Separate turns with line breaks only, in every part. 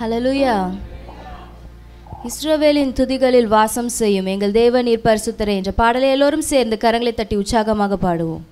Hallelujah இஸ்ரோவேலின் துதிகளில் வாசம் செய்யும் எங்கள் தேவன் நீர் பரிசுத்தரே என்ற பாடலை எல்லோரும் சேர்ந்து கரங்களை தட்டி உற்சாகமாக பாடுவோம்.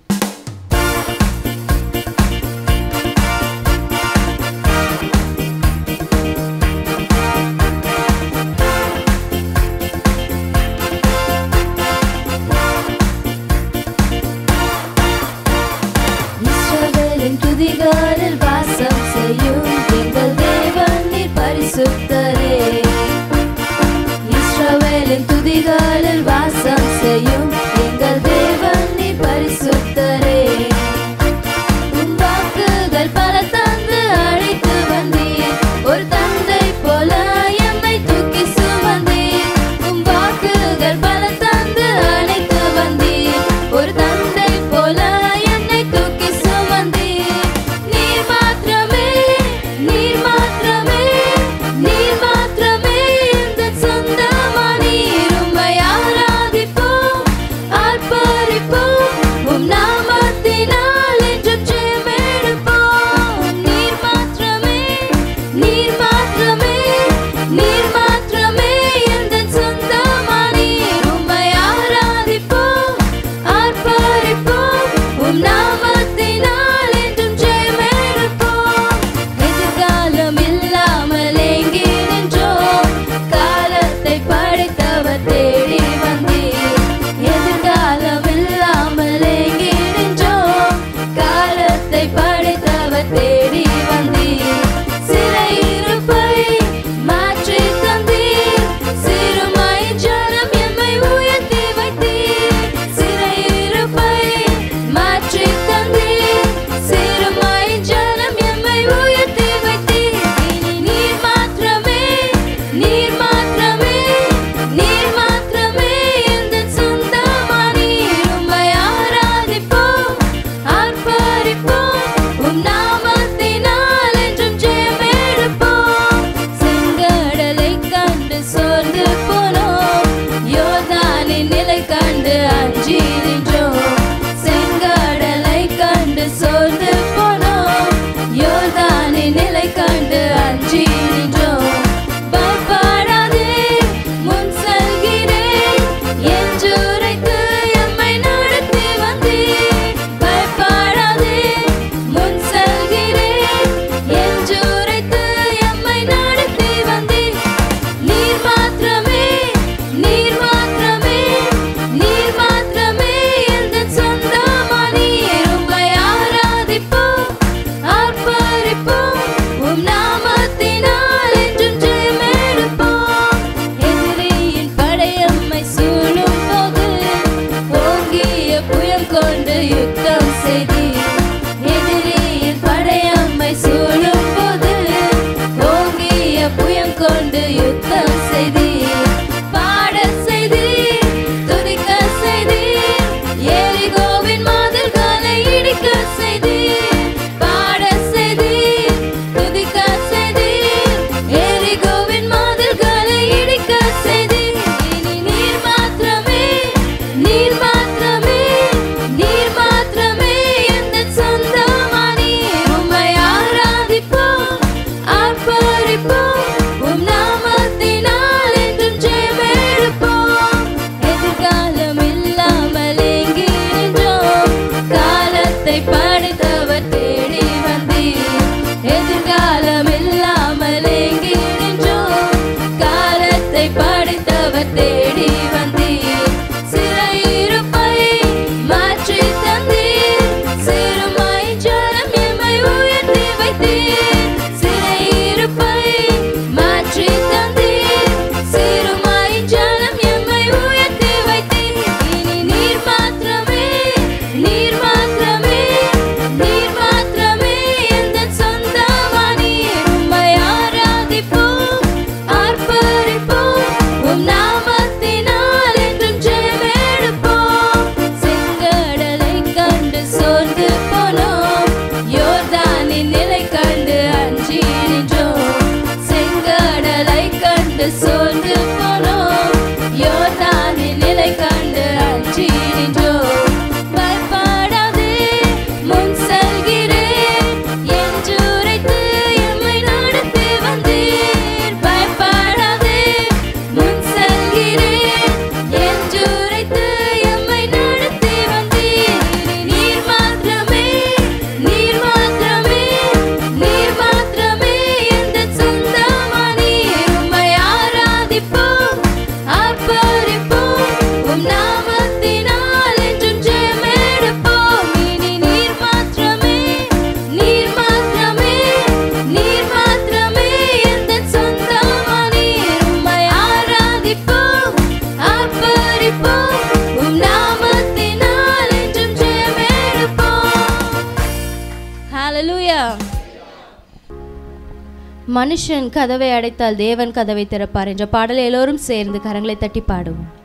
கதவை அடைத்தால் தேவன் கதவை திறப்பார் என்ற பாடலை எல்லோரும் சேர்ந்து கரங்களை தட்டி பாடுவோம்.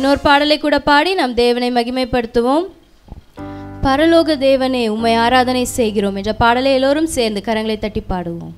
இன்னொரு பாடலை கூட பாடி நாம் தேவனை மகிமைப்படுத்துவோம். பரலோக தேவனே உம்மை ஆராதனை செய்கிறோம் என்ற பாடலை எல்லோரும் சேர்ந்து கரங்களை தட்டி பாடுவோம்.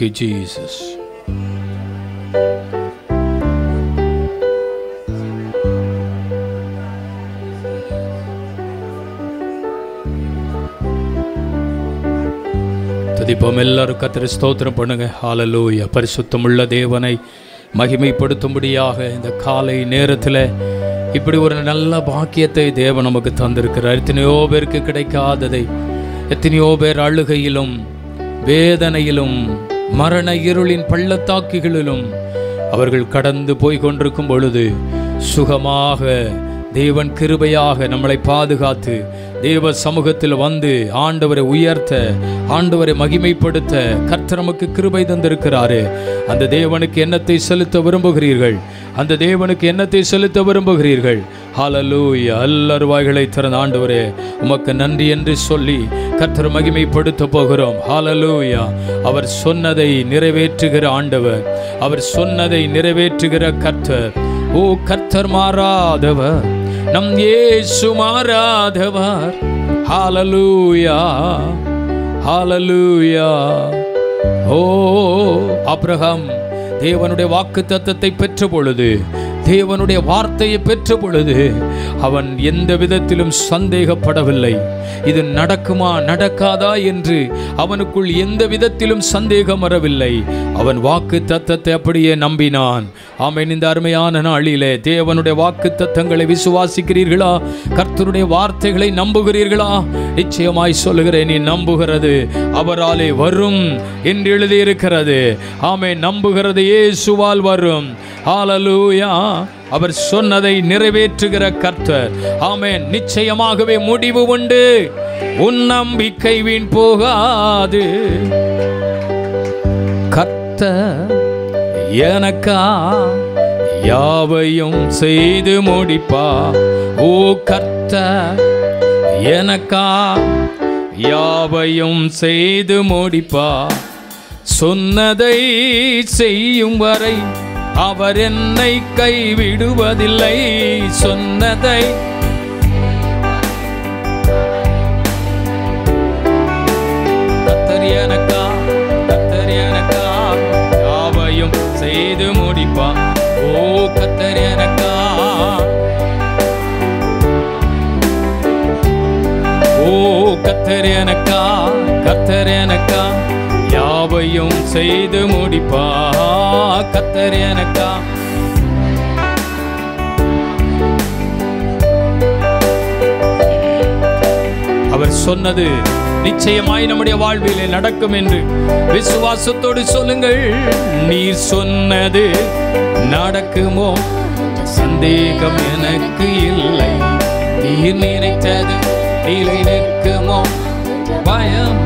Thank you, Jesus. துதிப்போம் எல்லாரும் கத்திர ஸ்தோத்திரம் பண்ணுங்க. ஹாலலூய பரிசுத்தமுள்ள தேவனை மகிமைப்படுத்தும்படியாக இந்த காலை நேரத்தில் இப்படி ஒரு நல்ல பாக்கியத்தை தேவன் நமக்கு தந்திருக்கிறார். எத்தனையோ பேருக்கு கிடைக்காததை எத்தனையோ பேர் அழுகையிலும் வேதனையிலும் மரண இருளின் பள்ளத்தாக்குகளிலும் அவர்கள் கடந்து போய் கொண்டிருக்கும் பொழுது சுகமாக தேவன் கிருபையாக நம்மளை பாதுகாத்து தேவ சமூகத்தில் வந்து ஆண்டவரை உயர்த்த ஆண்டவரை மகிமைப்படுத்த கர்த்தர் நமக்கு கிருபை தந்திருக்கிறாரு. அந்த தேவனுக்கு எண்ணத்தை செலுத்த விரும்புகிறீர்கள். அந்த தேவனுக்கு எண்ணத்தை செலுத்த விரும்புகிறீர்கள். ஹalleluya அல்லருவாய்களை திறந்த ஆண்டவரே உமக்கு நன்றி என்று சொல்லி கர்த்தர் மகிமைப்படுத்த போகிறோம். ஹாலலூயா அவர் சொன்னதை நிறைவேற்றுகிற ஆண்டவர். அவர் சொன்னதை நிறைவேற்றுகிற கர்த்தர். ஓ கர்த்தர் மாறாதவர். நம் ஏசு மாறாதவர். ஹாலலூயா ஹாலலூயா ஓ அப்ரஹாம் தேவனுடைய வாக்கு தத்தத்தை பெற்ற பொழுது தேவனுடைய வார்த்தையை பெற்ற பொழுது அவன் எந்த விதத்திலும் சந்தேகப்படவில்லை. இது நடக்குமா நடக்காதா என்று அவனுக்குள் எந்த விதத்திலும் சந்தேகம் வரவில்லை. அவன் வாக்கு தத்தத்தை அப்படியே நம்பினான். ஆமேன் இந்த அருமையான நாளிலே தேவனுடைய வாக்கு தத்தங்களை விசுவாசிக்கிறீர்களா? கர்த்தருடைய வார்த்தைகளை நம்புகிறீர்களா? நிச்சயமாய் சொல்லுகிறேன் நீ நம்புகிறது அவராலே வரும் என்று எழுதியிருக்கிறது. ஆமே நம்புகிறது இயேசுவால் வரும். ஹalleluya. அவர் சொன்னதை நிறைவேற்றுகிற கர்த்தர். ஆமே நிச்சயமாகவே முடிவு உண்டு. உன் நம்பிக்கை வீண் போகாது. கத்த எனக்கா யாவையும் செய்து முடிப்பா? ஓ கர்த்த எனக்கா யாவையும் செய்து முடிப்பா? சொன்னதை செய்யும் வரை அவர் என்னை கைவிடுவதில்லை சொன்னதை. கத்தர் எனக்கா யாவையும் செய்து முடிப்பா ஓ கத்தர் எனக்கா. ஓ கத்தர் எனக்கா கத்தர் எனக்கா. யாவையும் செய்து முடிப்பா. கத்தர் எனக்கா? அவர் சொன்னது நிச்சயமாய் நம்முடைய வாழ்விலே நடக்கும் என்று. விசுவாசத்தோடு சொல்லுங்கள் நீர் சொன்னது நடக்குமோ? சந்தேகம் எனக்கு இல்லை. நீர் நினைத்தது நிலை நிற்குமோ பயம்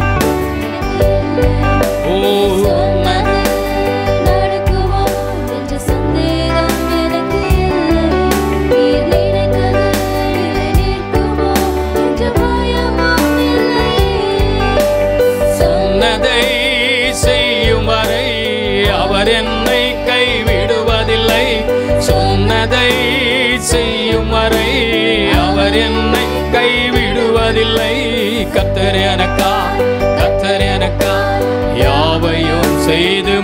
செய்யும் வரை அவர் என்னை கைவிடுவதில்லை. கத்தர் எனக்கா கத்தர் எனக்கா யாவையும் செய்து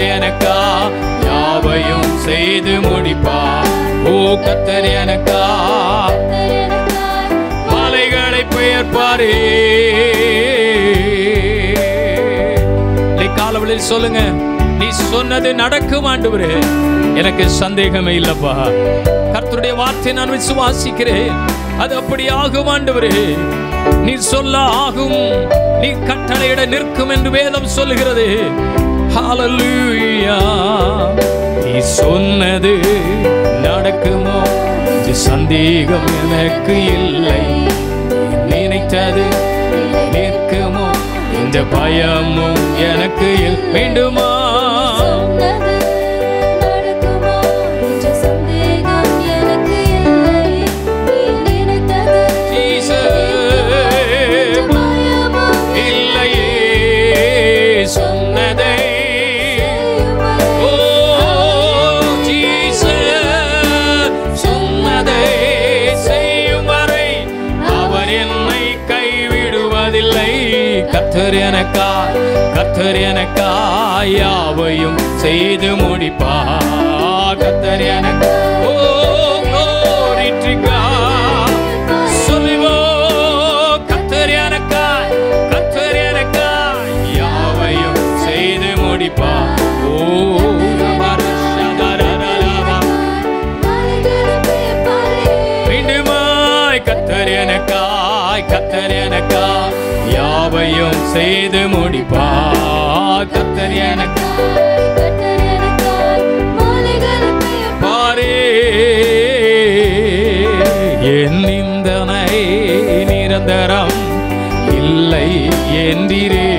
எனக்கா? யாவையும் செய்து முடிப்பா? ஓ கத்தர் எனக்கா? மலைகளை பெயர்ப்பாரே. காலவழியில் சொல்லுங்க. நீ சொன்னது நடக்கும் ஆண்டவரே. எனக்கு சந்தேகமே இல்லப்பா. கர்த்தருடைய வார்த்தை நான் விசுவாசிக்கிறேன். அது அப்படி ஆகும் ஆண்டவரே. நீ சொல்ல ஆகும் நீ கட்டளையிட நிற்கும் என்று வேதம் சொல்லுகிறது. ஹalleluya நீ சொன்னது நடக்குமோ? இது சந்தேகம் எனக்கு இல்லை. நினைத்தது நிற்குமோ? இந்த பயமும் எனக்கு இல்- கத்தர் எனக்கா கத்தர் எனக்கா யாவையும் செய்து முடிப்பா கத்தர் எனக்கு ஓ God. சொல்லுவோ கத்தர் எனக்காய் கத்தர் எனக்காய் யாவையும் செய்து முடிப்பா ஓ ரபரஷதரரரரா. மீண்டுமாய் கத்தர் எனக்காய் கத்தர் எனக்காய் யாவையும் செய்து முடிப்பா கத்தர் எனக்கு பாரே. என் நிந்தனை நிரந்தரம் இல்லை என்றிரே.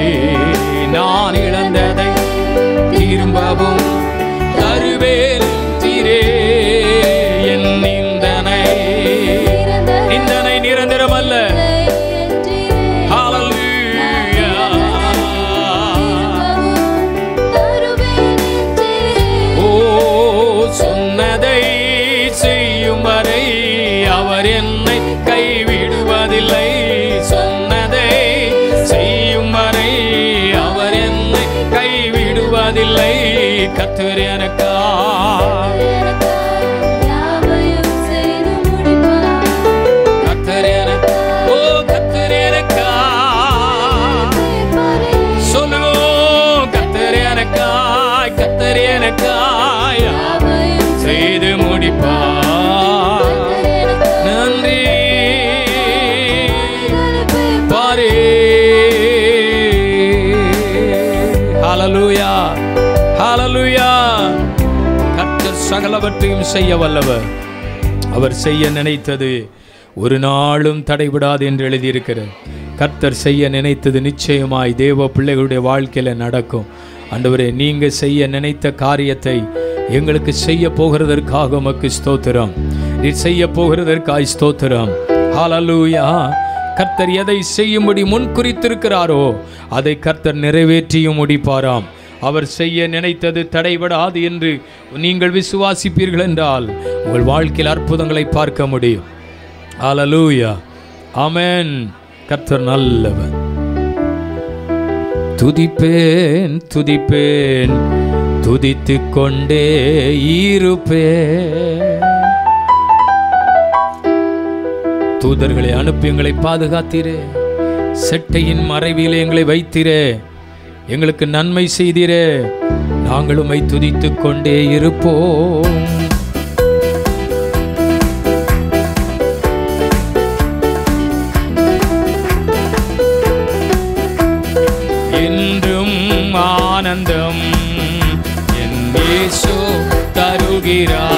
எனக்கா சகலவற்றையும் செய்ய வல்லவர். அவர் செய்ய நினைத்தது ஒரு நாளும் தடைபடாது என்று எழுதியிருக்கிறார் கர்த்தர் செய்ய நினைத்தது நிச்சயமாய் தேவ பிள்ளைகளுடைய வாழ்க்கையில நடக்கும். அண்டவரே நீங்கள் செய்ய நினைத்த காரியத்தை எங்களுக்கு செய்ய போகிறதற்காக உமக்கு ஸ்தோத்திரம். நீ செய்ய போகிறதற்காய் ஸ்தோத்திரம். ஹாலலூயா கர்த்தர் எதை செய்யும்படி முன் குறித்திருக்கிறாரோ அதை கர்த்தர் நிறைவேற்றியும் முடிப்பாராம். அவர் செய்ய நினைத்தது தடைபடாது என்று நீங்கள் விசுவாசிப்பீர்கள் என்றால் உங்கள் வாழ்க்கையில் அற்புதங்களை பார்க்க முடியும். அலலூயா ஆமென் கர்த்தர் நல்லவர். துதிப்பேன் துதிப்பேன் துதித்துக் கொண்டே இருப்பேன். தூதர்களை அனுப்பி எங்களை பாதுகாத்தீரே. செட்டையின் மறைவிலே எங்களை வைத்திரே. எங்களுக்கு நன்மை செய்தீரே. நாங்களும் துதித்துக் கொண்டே இருப்போம். என்றும் ஆனந்தம் என் தருகிறார்.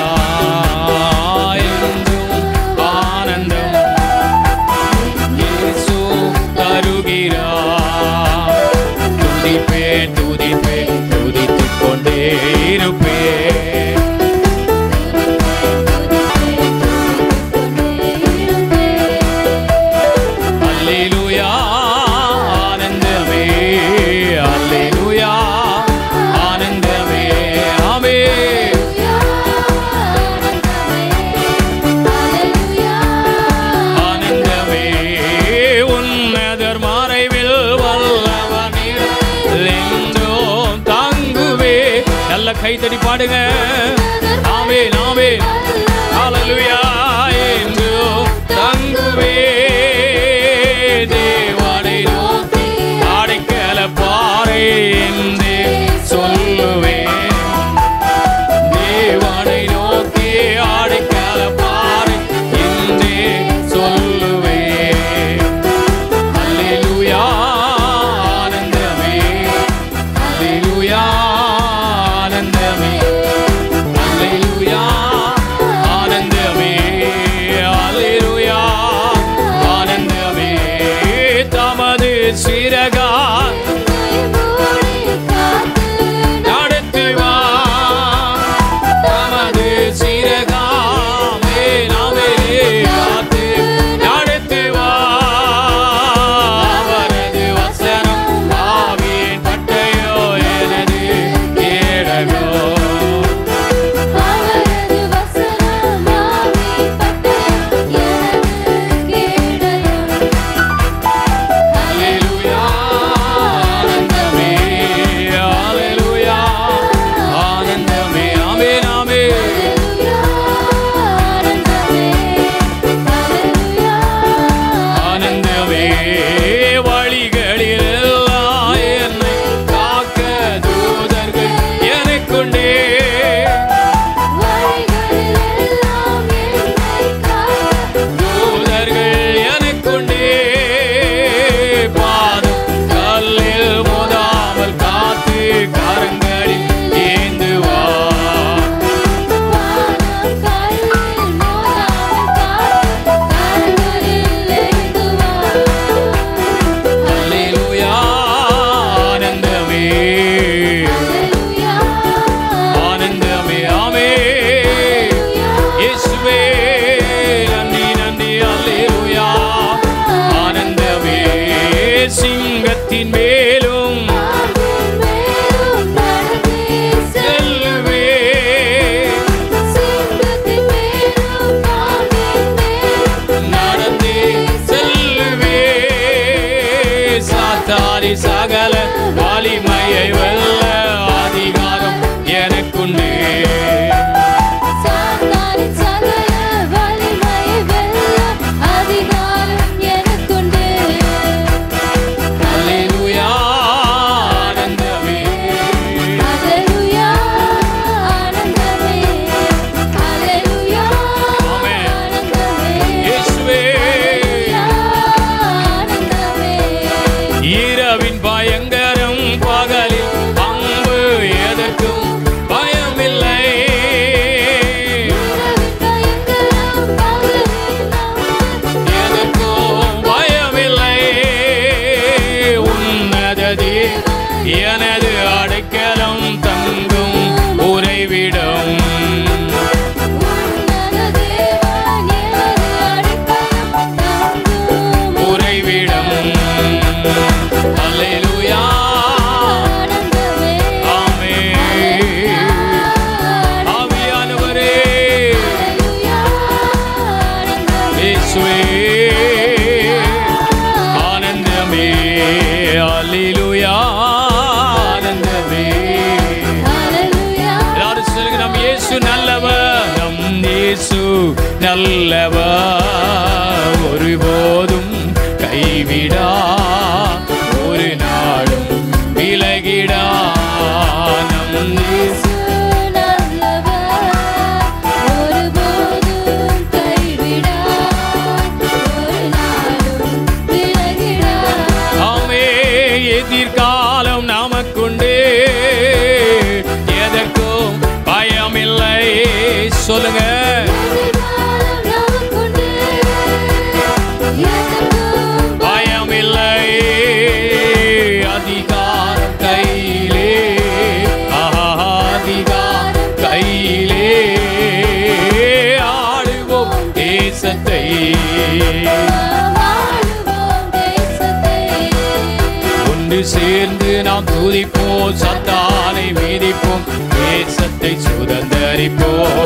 More.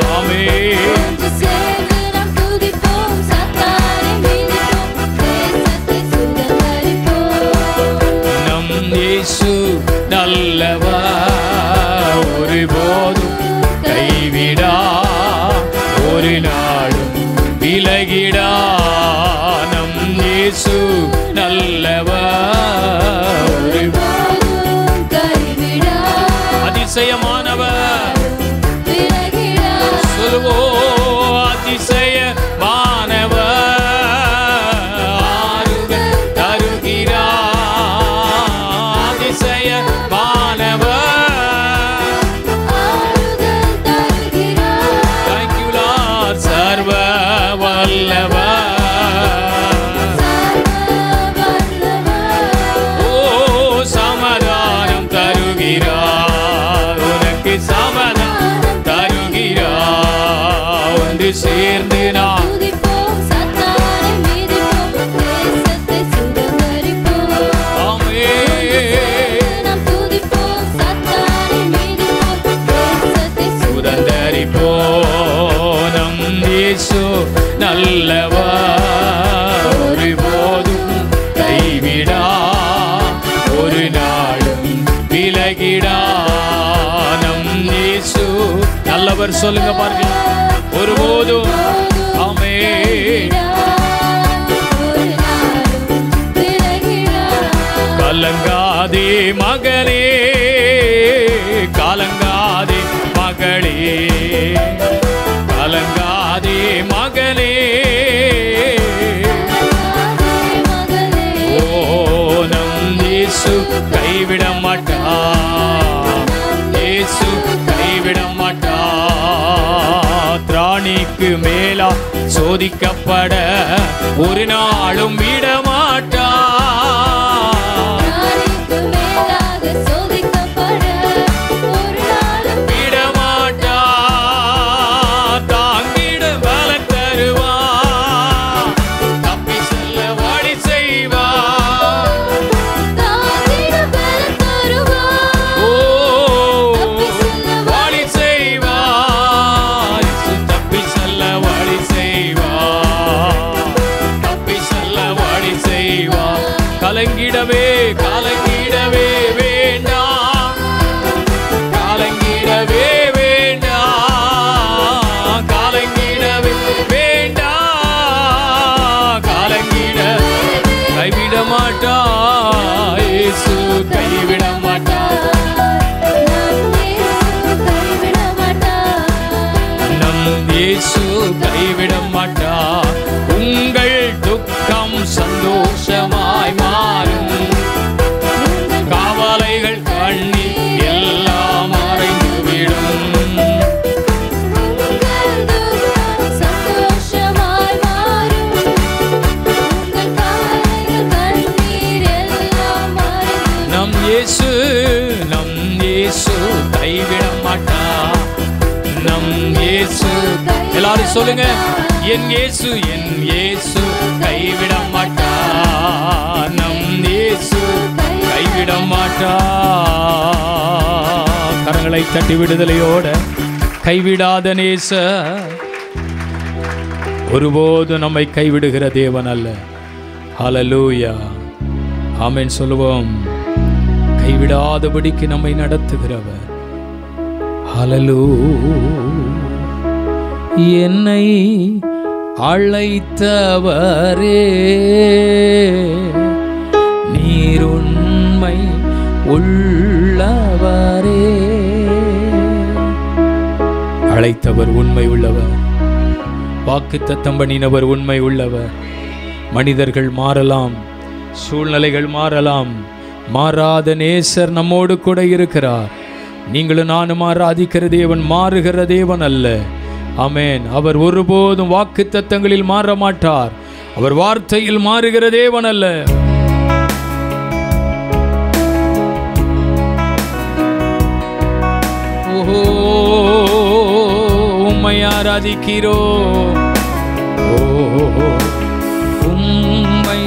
ஒன்று சேர்ந்து நான் நல்லவர் ஒருபோதும் கைவிடா. ஒரு நாளும் விலகிடா. நம் நல்லவர். சொல்லுங்க பாருங்க. ஒருபோதும் ஆமே கலங்காதே மகனே. சோதிக்கப்பட ஒரு நாளும் விட இயேசு. எல்லாரும் சொல்லுங்க என் இயேசு என் இயேசு கைவிட மாட்டா நம் இயேசு கைவிட மாட்டா கரங்களை தட்டி விடுதலையோட கைவிடாத நேச ஒருபோது நம்மை கைவிடுகிற தேவன் அல்ல. ஹலலூயா ஆமேன் சொல்லுவோம். கைவிடாதபடிக்கு நம்மை நடத்துகிறவர். ஹலலூ என்னை அழைத்தவரே. நீருண்மை உள்ளவரே. அழைத்தவர் உண்மை உள்ளவர். வாக்கு தத்தம் பண்ணினவர் உண்மை உள்ளவர். மனிதர்கள் மாறலாம் சூழ்நிலைகள் மாறலாம். மாறாத நேசர் நம்மோடு கூட இருக்கிறார். நீங்களும் நானும் ஆராதிக்கிற தேவன் மாறுகிற தேவன் அல்ல. அமேன் அவர் ஒருபோதும் வாக்கு தத்தங்களில் மாற மாட்டார் அவர் வார்த்தையில் மாறுகிற தேவன் அல்ல ஓஹோ உம்மை ஆராதிக்கிறோ. ஓஹோ உம்மை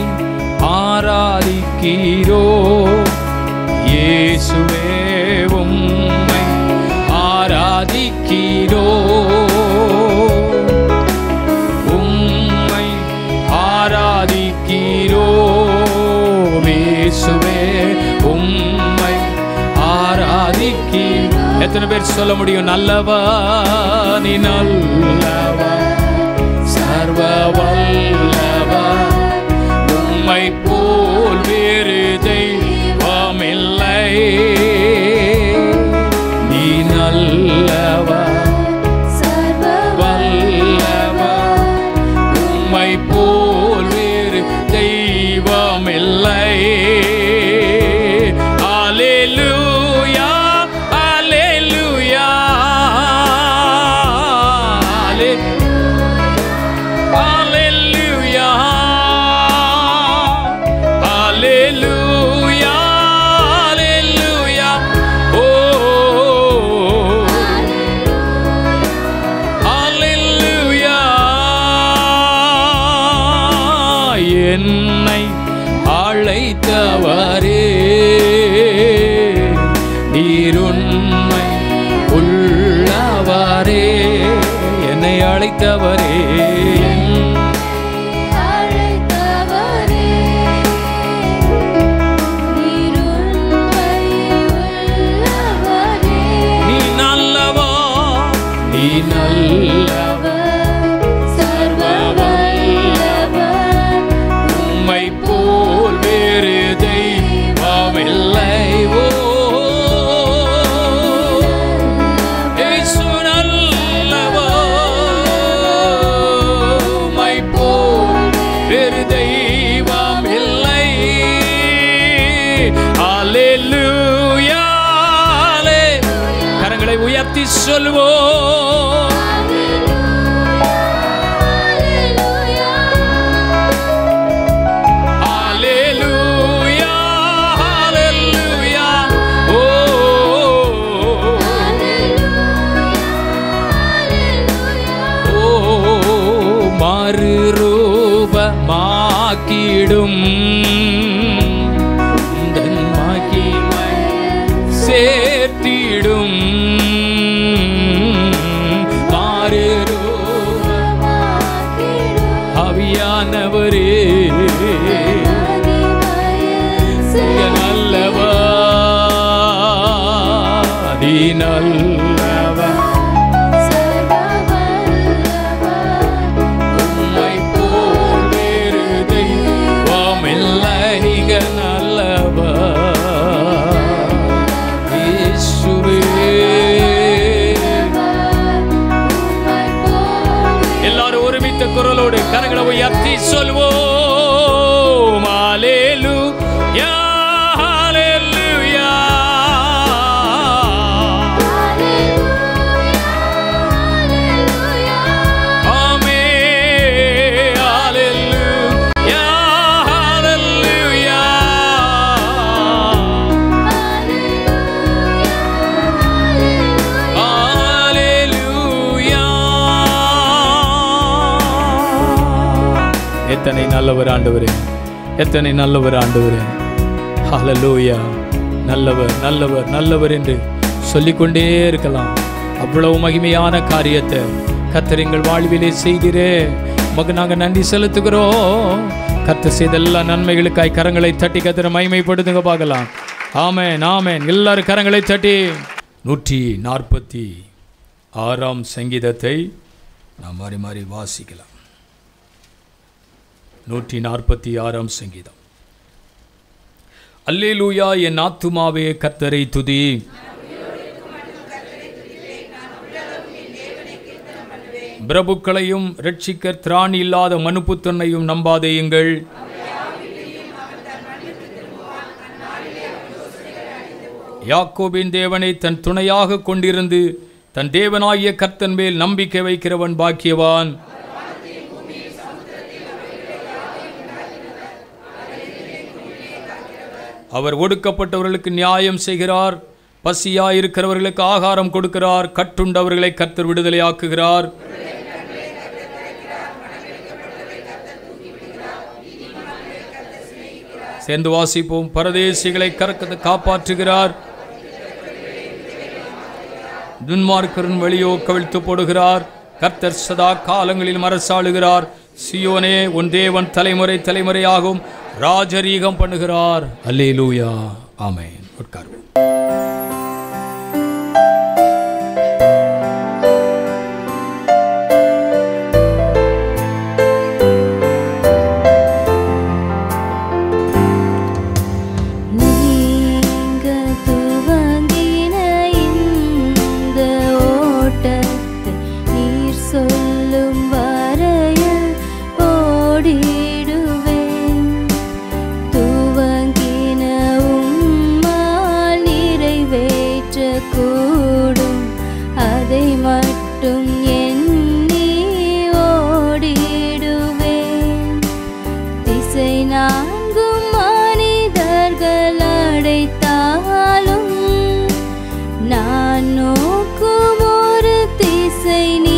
ஆராதிக்கிறோ. இயேசுவே பேர் சொல்ல முடியும். நல்லவா நீ நல்லவா? எத்தனை நல்லவர் ஆண்டவரே எத்தனை நல்லவர் ஆண்டவரே. ஹலலூயா நல்லவர் நல்லவர் நல்லவர் என்று சொல்லிக்கொண்டே இருக்கலாம். அவ்வளவு மகிமையான காரியத்தை கர்த்தர் எங்கள் வாழ்விலே செய்கிறே உமக்கு நாங்கள் நன்றி செலுத்துகிறோம். கத்த செய்த எல்லா நன்மைகளுக்காய் கரங்களை தட்டி கத்திர மகிமைப்படுத்துங்க பார்க்கலாம். ஆமேன் ஆமேன். எல்லாரும் கரங்களை தட்டி. நூற்றி நாற்பத்தி ஆறாம் சங்கீதத்தை நாம் மாறி மாறி வாசிக்கலாம். நூற்றி நாற்பத்தி ஆறாம் சங்கீதம். அல்லேலூயா என் ஆத்துமாவே கர்த்தரை துதி. பிரபுக்களையும் ரட்சிக்க திராணி இல்லாத மனுப்புத்தன்னையும் நம்பாதேயுங்கள் யாக்கோபின் தேவனை தன் துணையாக கொண்டிருந்து தன் தேவனாகிய கர்த்தன் மேல் நம்பிக்கை வைக்கிறவன் பாக்கியவான். அவர் ஒடுக்கப்பட்டவர்களுக்கு நியாயம் செய்கிறார். பசியாயிருக்கிறவர்களுக்கு ஆகாரம் கொடுக்கிறார். கட்டுண்டவர்களை கத்தர் விடுதலையாக்குகிறார். சேர்ந்து வாசிப்போம். பரதேசிகளை கறக்கத்தை காப்பாற்றுகிறார். துன்மார்க்கரின் வழியோ கவிழ்த்து போடுகிறார். கர்த்தர் சதா காலங்களில் அரசாளுகிறார். சியோனே உன் தேவன் தலைமுறை தலைமுறையாகும். ராஜரீகம் பண்ணுகிறார். அல்லேலூயா. ஆமேன். உட்கார்வோம்.
नानो कुमोरति सैनि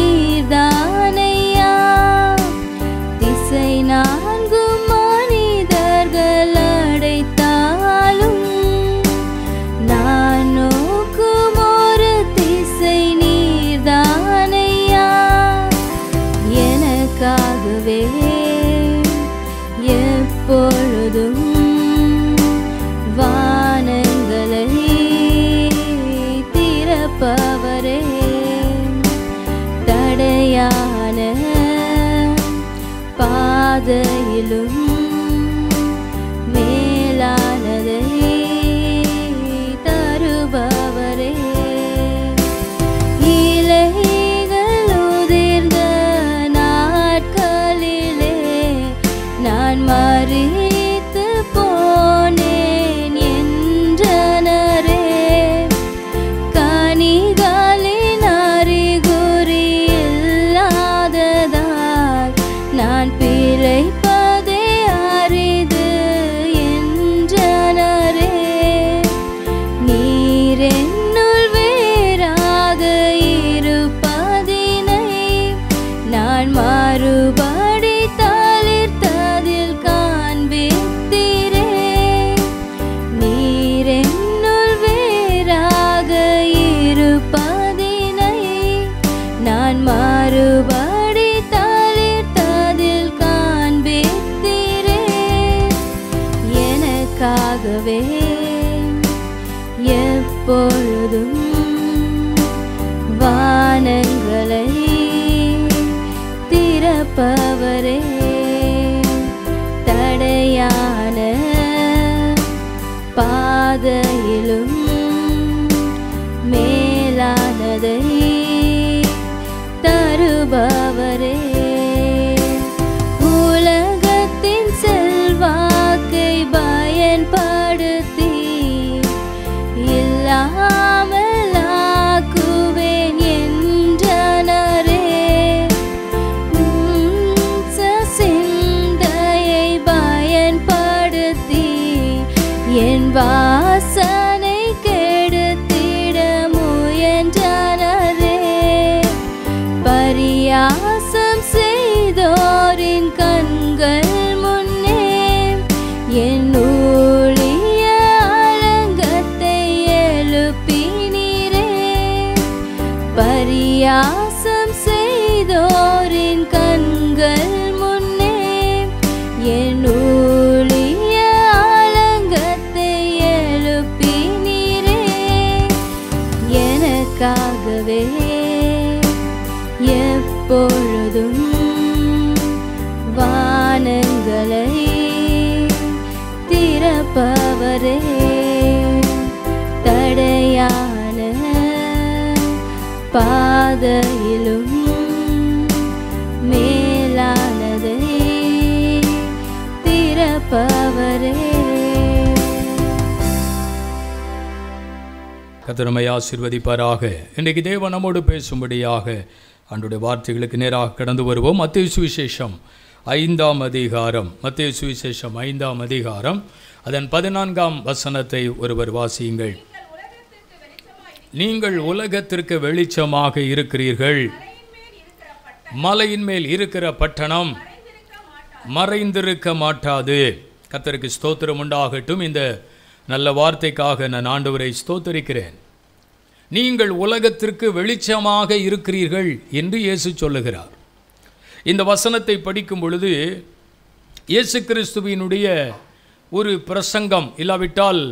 கத்திரமை ஆசிர்வதிப்பாராக. இன்றைக்கு தேவன் நம்மோடு பேசும்படியாக அன்றைய வார்த்தைகளுக்கு நேராக கடந்து வருவோம். மத்திய சுவிசேஷம் ஐந்தாம் அதிகாரம். மத்திய சுவிசேஷம் ஐந்தாம் அதிகாரம். அதன் பதினான்காம் வசனத்தை ஒருவர் வாசியுங்கள். நீங்கள் உலகத்திற்கு வெளிச்சமாக இருக்கிறீர்கள். மலையின் மேல் இருக்கிற பட்டணம் மறைந்திருக்க மாட்டாது. கத்தருக்கு ஸ்தோத்திரம் உண்டாகட்டும். இந்த நல்ல வார்த்தைக்காக நான் ஆண்டவரை ஸ்தோத்தரிக்கிறேன். நீங்கள் உலகத்திற்கு வெளிச்சமாக இருக்கிறீர்கள் என்று இயேசு சொல்லுகிறார். இந்த வசனத்தை படிக்கும் பொழுது இயேசு கிறிஸ்துவினுடைய ஒரு பிரசங்கம் இல்லாவிட்டால்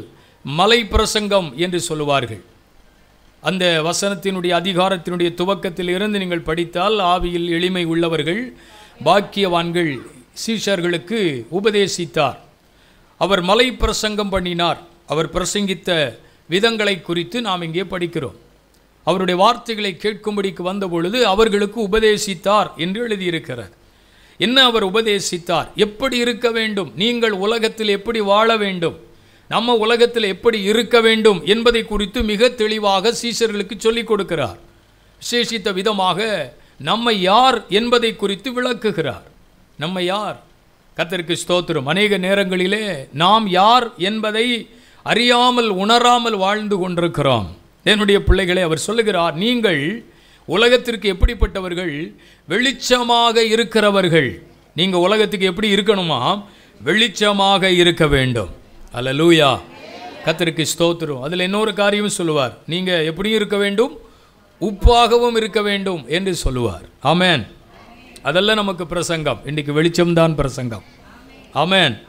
மலை பிரசங்கம் என்று சொல்லுவார்கள். அந்த வசனத்தினுடைய அதிகாரத்தினுடைய துவக்கத்தில் இருந்து நீங்கள் படித்தால் ஆவியில் எளிமை உள்ளவர்கள் பாக்கியவான்கள் சீஷர்களுக்கு உபதேசித்தார். அவர் மலை பிரசங்கம் பண்ணினார். அவர் பிரசங்கித்த விதங்களை குறித்து நாம் இங்கே படிக்கிறோம். அவருடைய வார்த்தைகளை கேட்கும்படிக்கு வந்த பொழுது அவர்களுக்கு உபதேசித்தார் என்று எழுதியிருக்கிறார் என்ன அவர் உபதேசித்தார்? எப்படி இருக்க வேண்டும்? நீங்கள் உலகத்தில் எப்படி வாழ வேண்டும்? நம்ம உலகத்தில் எப்படி இருக்க வேண்டும் என்பதை குறித்து மிக தெளிவாக சீசர்களுக்கு சொல்லிக் கொடுக்கிறார். விசேஷித்த விதமாக நம்மை யார் என்பதை குறித்து விளக்குகிறார். நம்ம யார்? கத்திற்கு ஸ்தோத்திரம். அநேக நேரங்களிலே நாம் யார் என்பதை அறியாமல் உணராமல் வாழ்ந்து கொண்டிருக்கிறோம். என்னுடைய பிள்ளைகளை அவர் சொல்லுகிறார் நீங்கள் உலகத்திற்கு எப்படிப்பட்டவர்கள்? வெளிச்சமாக இருக்கிறவர்கள். நீங்கள் உலகத்துக்கு எப்படி இருக்கணுமா? வெளிச்சமாக இருக்க வேண்டும். அல்லேலூயா. கத்திரிக்கு ஸ்தோத்திரம். அதில் இன்னொரு காரியம் சொல்லுவார். நீங்கள் எப்படியும் இருக்க வேண்டும்? உப்பாகவும் இருக்க வேண்டும் என்று சொல்லுவார். ஆமேன். அதெல்லாம் நமக்கு பிரசங்கம். இன்றைக்கு வெளிச்சம்தான் பிரசங்கம். ஆமேன்.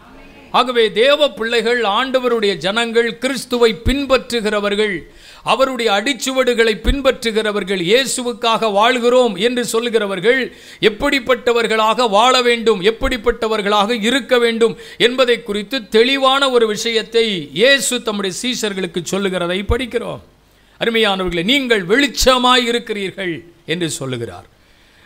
ஆகவே தேவ பிள்ளைகள் ஆண்டவருடைய ஜனங்கள் கிறிஸ்துவை பின்பற்றுகிறவர்கள் அவருடைய அடிச்சுவடுகளை பின்பற்றுகிறவர்கள் இயேசுவுக்காக வாழ்கிறோம் என்று சொல்லுகிறவர்கள் எப்படிப்பட்டவர்களாக வாழ வேண்டும் எப்படிப்பட்டவர்களாக இருக்க வேண்டும் என்பதை குறித்து தெளிவான ஒரு விஷயத்தை இயேசு தம்முடைய சீஷர்களுக்கு சொல்லுகிறதை படிக்கிறோம். அருமையானவர்களே நீங்கள் வெளிச்சமாய் இருக்கிறீர்கள் என்று சொல்லுகிறார்.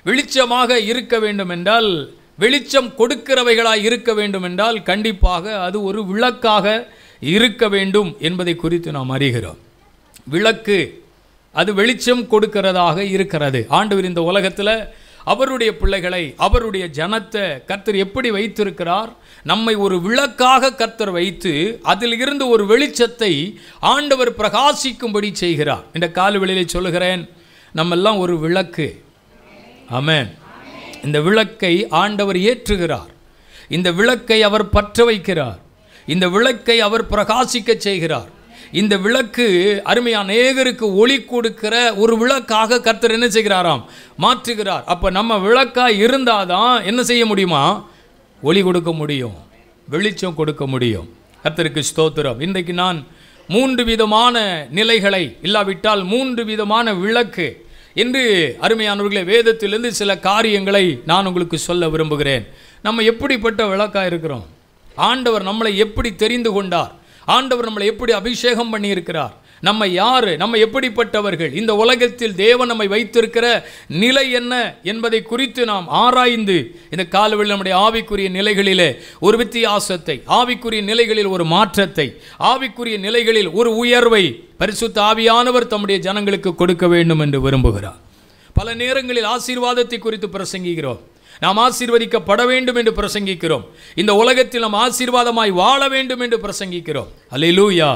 வெளிச்சமாக இருக்க வேண்டும் என்றால் வெளிச்சம் கொடுக்கிறவைகளாய் இருக்க வேண்டும் என்றால் கண்டிப்பாக அது ஒரு விளக்காக இருக்க வேண்டும் என்பதை குறித்து நாம் அறிகிறோம். விளக்கு அது வெளிச்சம் கொடுக்கிறதாக இருக்கிறது. ஆண்டவர் இந்த உலகத்தில் அவருடைய பிள்ளைகளை அவருடைய ஜனத்தை கர்த்தர் எப்படி வைத்திருக்கிறார்? நம்மை ஒரு விளக்காக கர்த்தர் வைத்து அதில் இருந்து ஒரு வெளிச்சத்தை ஆண்டவர் பிரகாசிக்கும்படி செய்கிறார். இந்த காலவெளியிலே சொல்லுகிறேன் நம்மெல்லாம் ஒரு விளக்கு. ஆமேன். இந்த விளக்கை ஆண்டவர் ஏற்றுகிறார். இந்த விளக்கை அவர் பற்ற வைக்கிறார். இந்த விளக்கை அவர் பிரகாசிக்க செய்கிறார். இந்த விளக்கு அருமையான அநேகருக்கு ஒளி கொடுக்கிற ஒரு விளக்காக கர்த்தர் என்ன செய்கிறாராம்? மாற்றுகிறார். அப்போ நம்ம விளக்கா இருந்தாதான் என்ன செய்ய முடியுமா? ஒளி கொடுக்க முடியும். வெளிச்சம் கொடுக்க முடியும். கர்த்தருக்கு ஸ்தோத்திரம். இன்றைக்கு நான் மூன்று விதமான நிலைகளை இல்லாவிட்டால் மூன்று விதமான விளக்கு என்று அருமையானவர்களே வேதத்திலிருந்து சில காரியங்களை நான் உங்களுக்கு சொல்ல விரும்புகிறேன். நம்ம எப்படிப்பட்ட விளக்காக இருக்கிறோம்? ஆண்டவர் நம்மளை எப்படி தெரிந்து கொண்டார்? ஆண்டவர் நம்மளை எப்படி அபிஷேகம் பண்ணியிருக்கிறார்? நம்ம யாரு? நம்ம எப்படிப்பட்டவர்கள்? இந்த உலகத்தில் தேவன் நம்மை வைத்திருக்கிற நிலை என்ன என்பதை குறித்து நாம் ஆராய்ந்து இந்த காலவில் நம்முடைய ஆவிக்குரிய நிலைகளிலே ஒரு வித்தியாசத்தை ஆவிக்குரிய நிலைகளில் ஒரு மாற்றத்தை ஆவிக்குரிய நிலைகளில் ஒரு உயர்வை பரிசுத்த ஆவியானவர் தம்முடைய ஜனங்களுக்கு கொடுக்க வேண்டும் என்று விரும்புகிறார். பல நேரங்களில் ஆசீர்வாதத்தை குறித்து பிரசங்கிக்கிறோம். நாம் ஆசீர்வதிக்கப்பட வேண்டும் என்று பிரசங்கிக்கிறோம். இந்த உலகத்தில் நாம் ஆசீர்வாதமாய் வாழ வேண்டும் என்று பிரசங்கிக்கிறோம். அல்லேலூயா.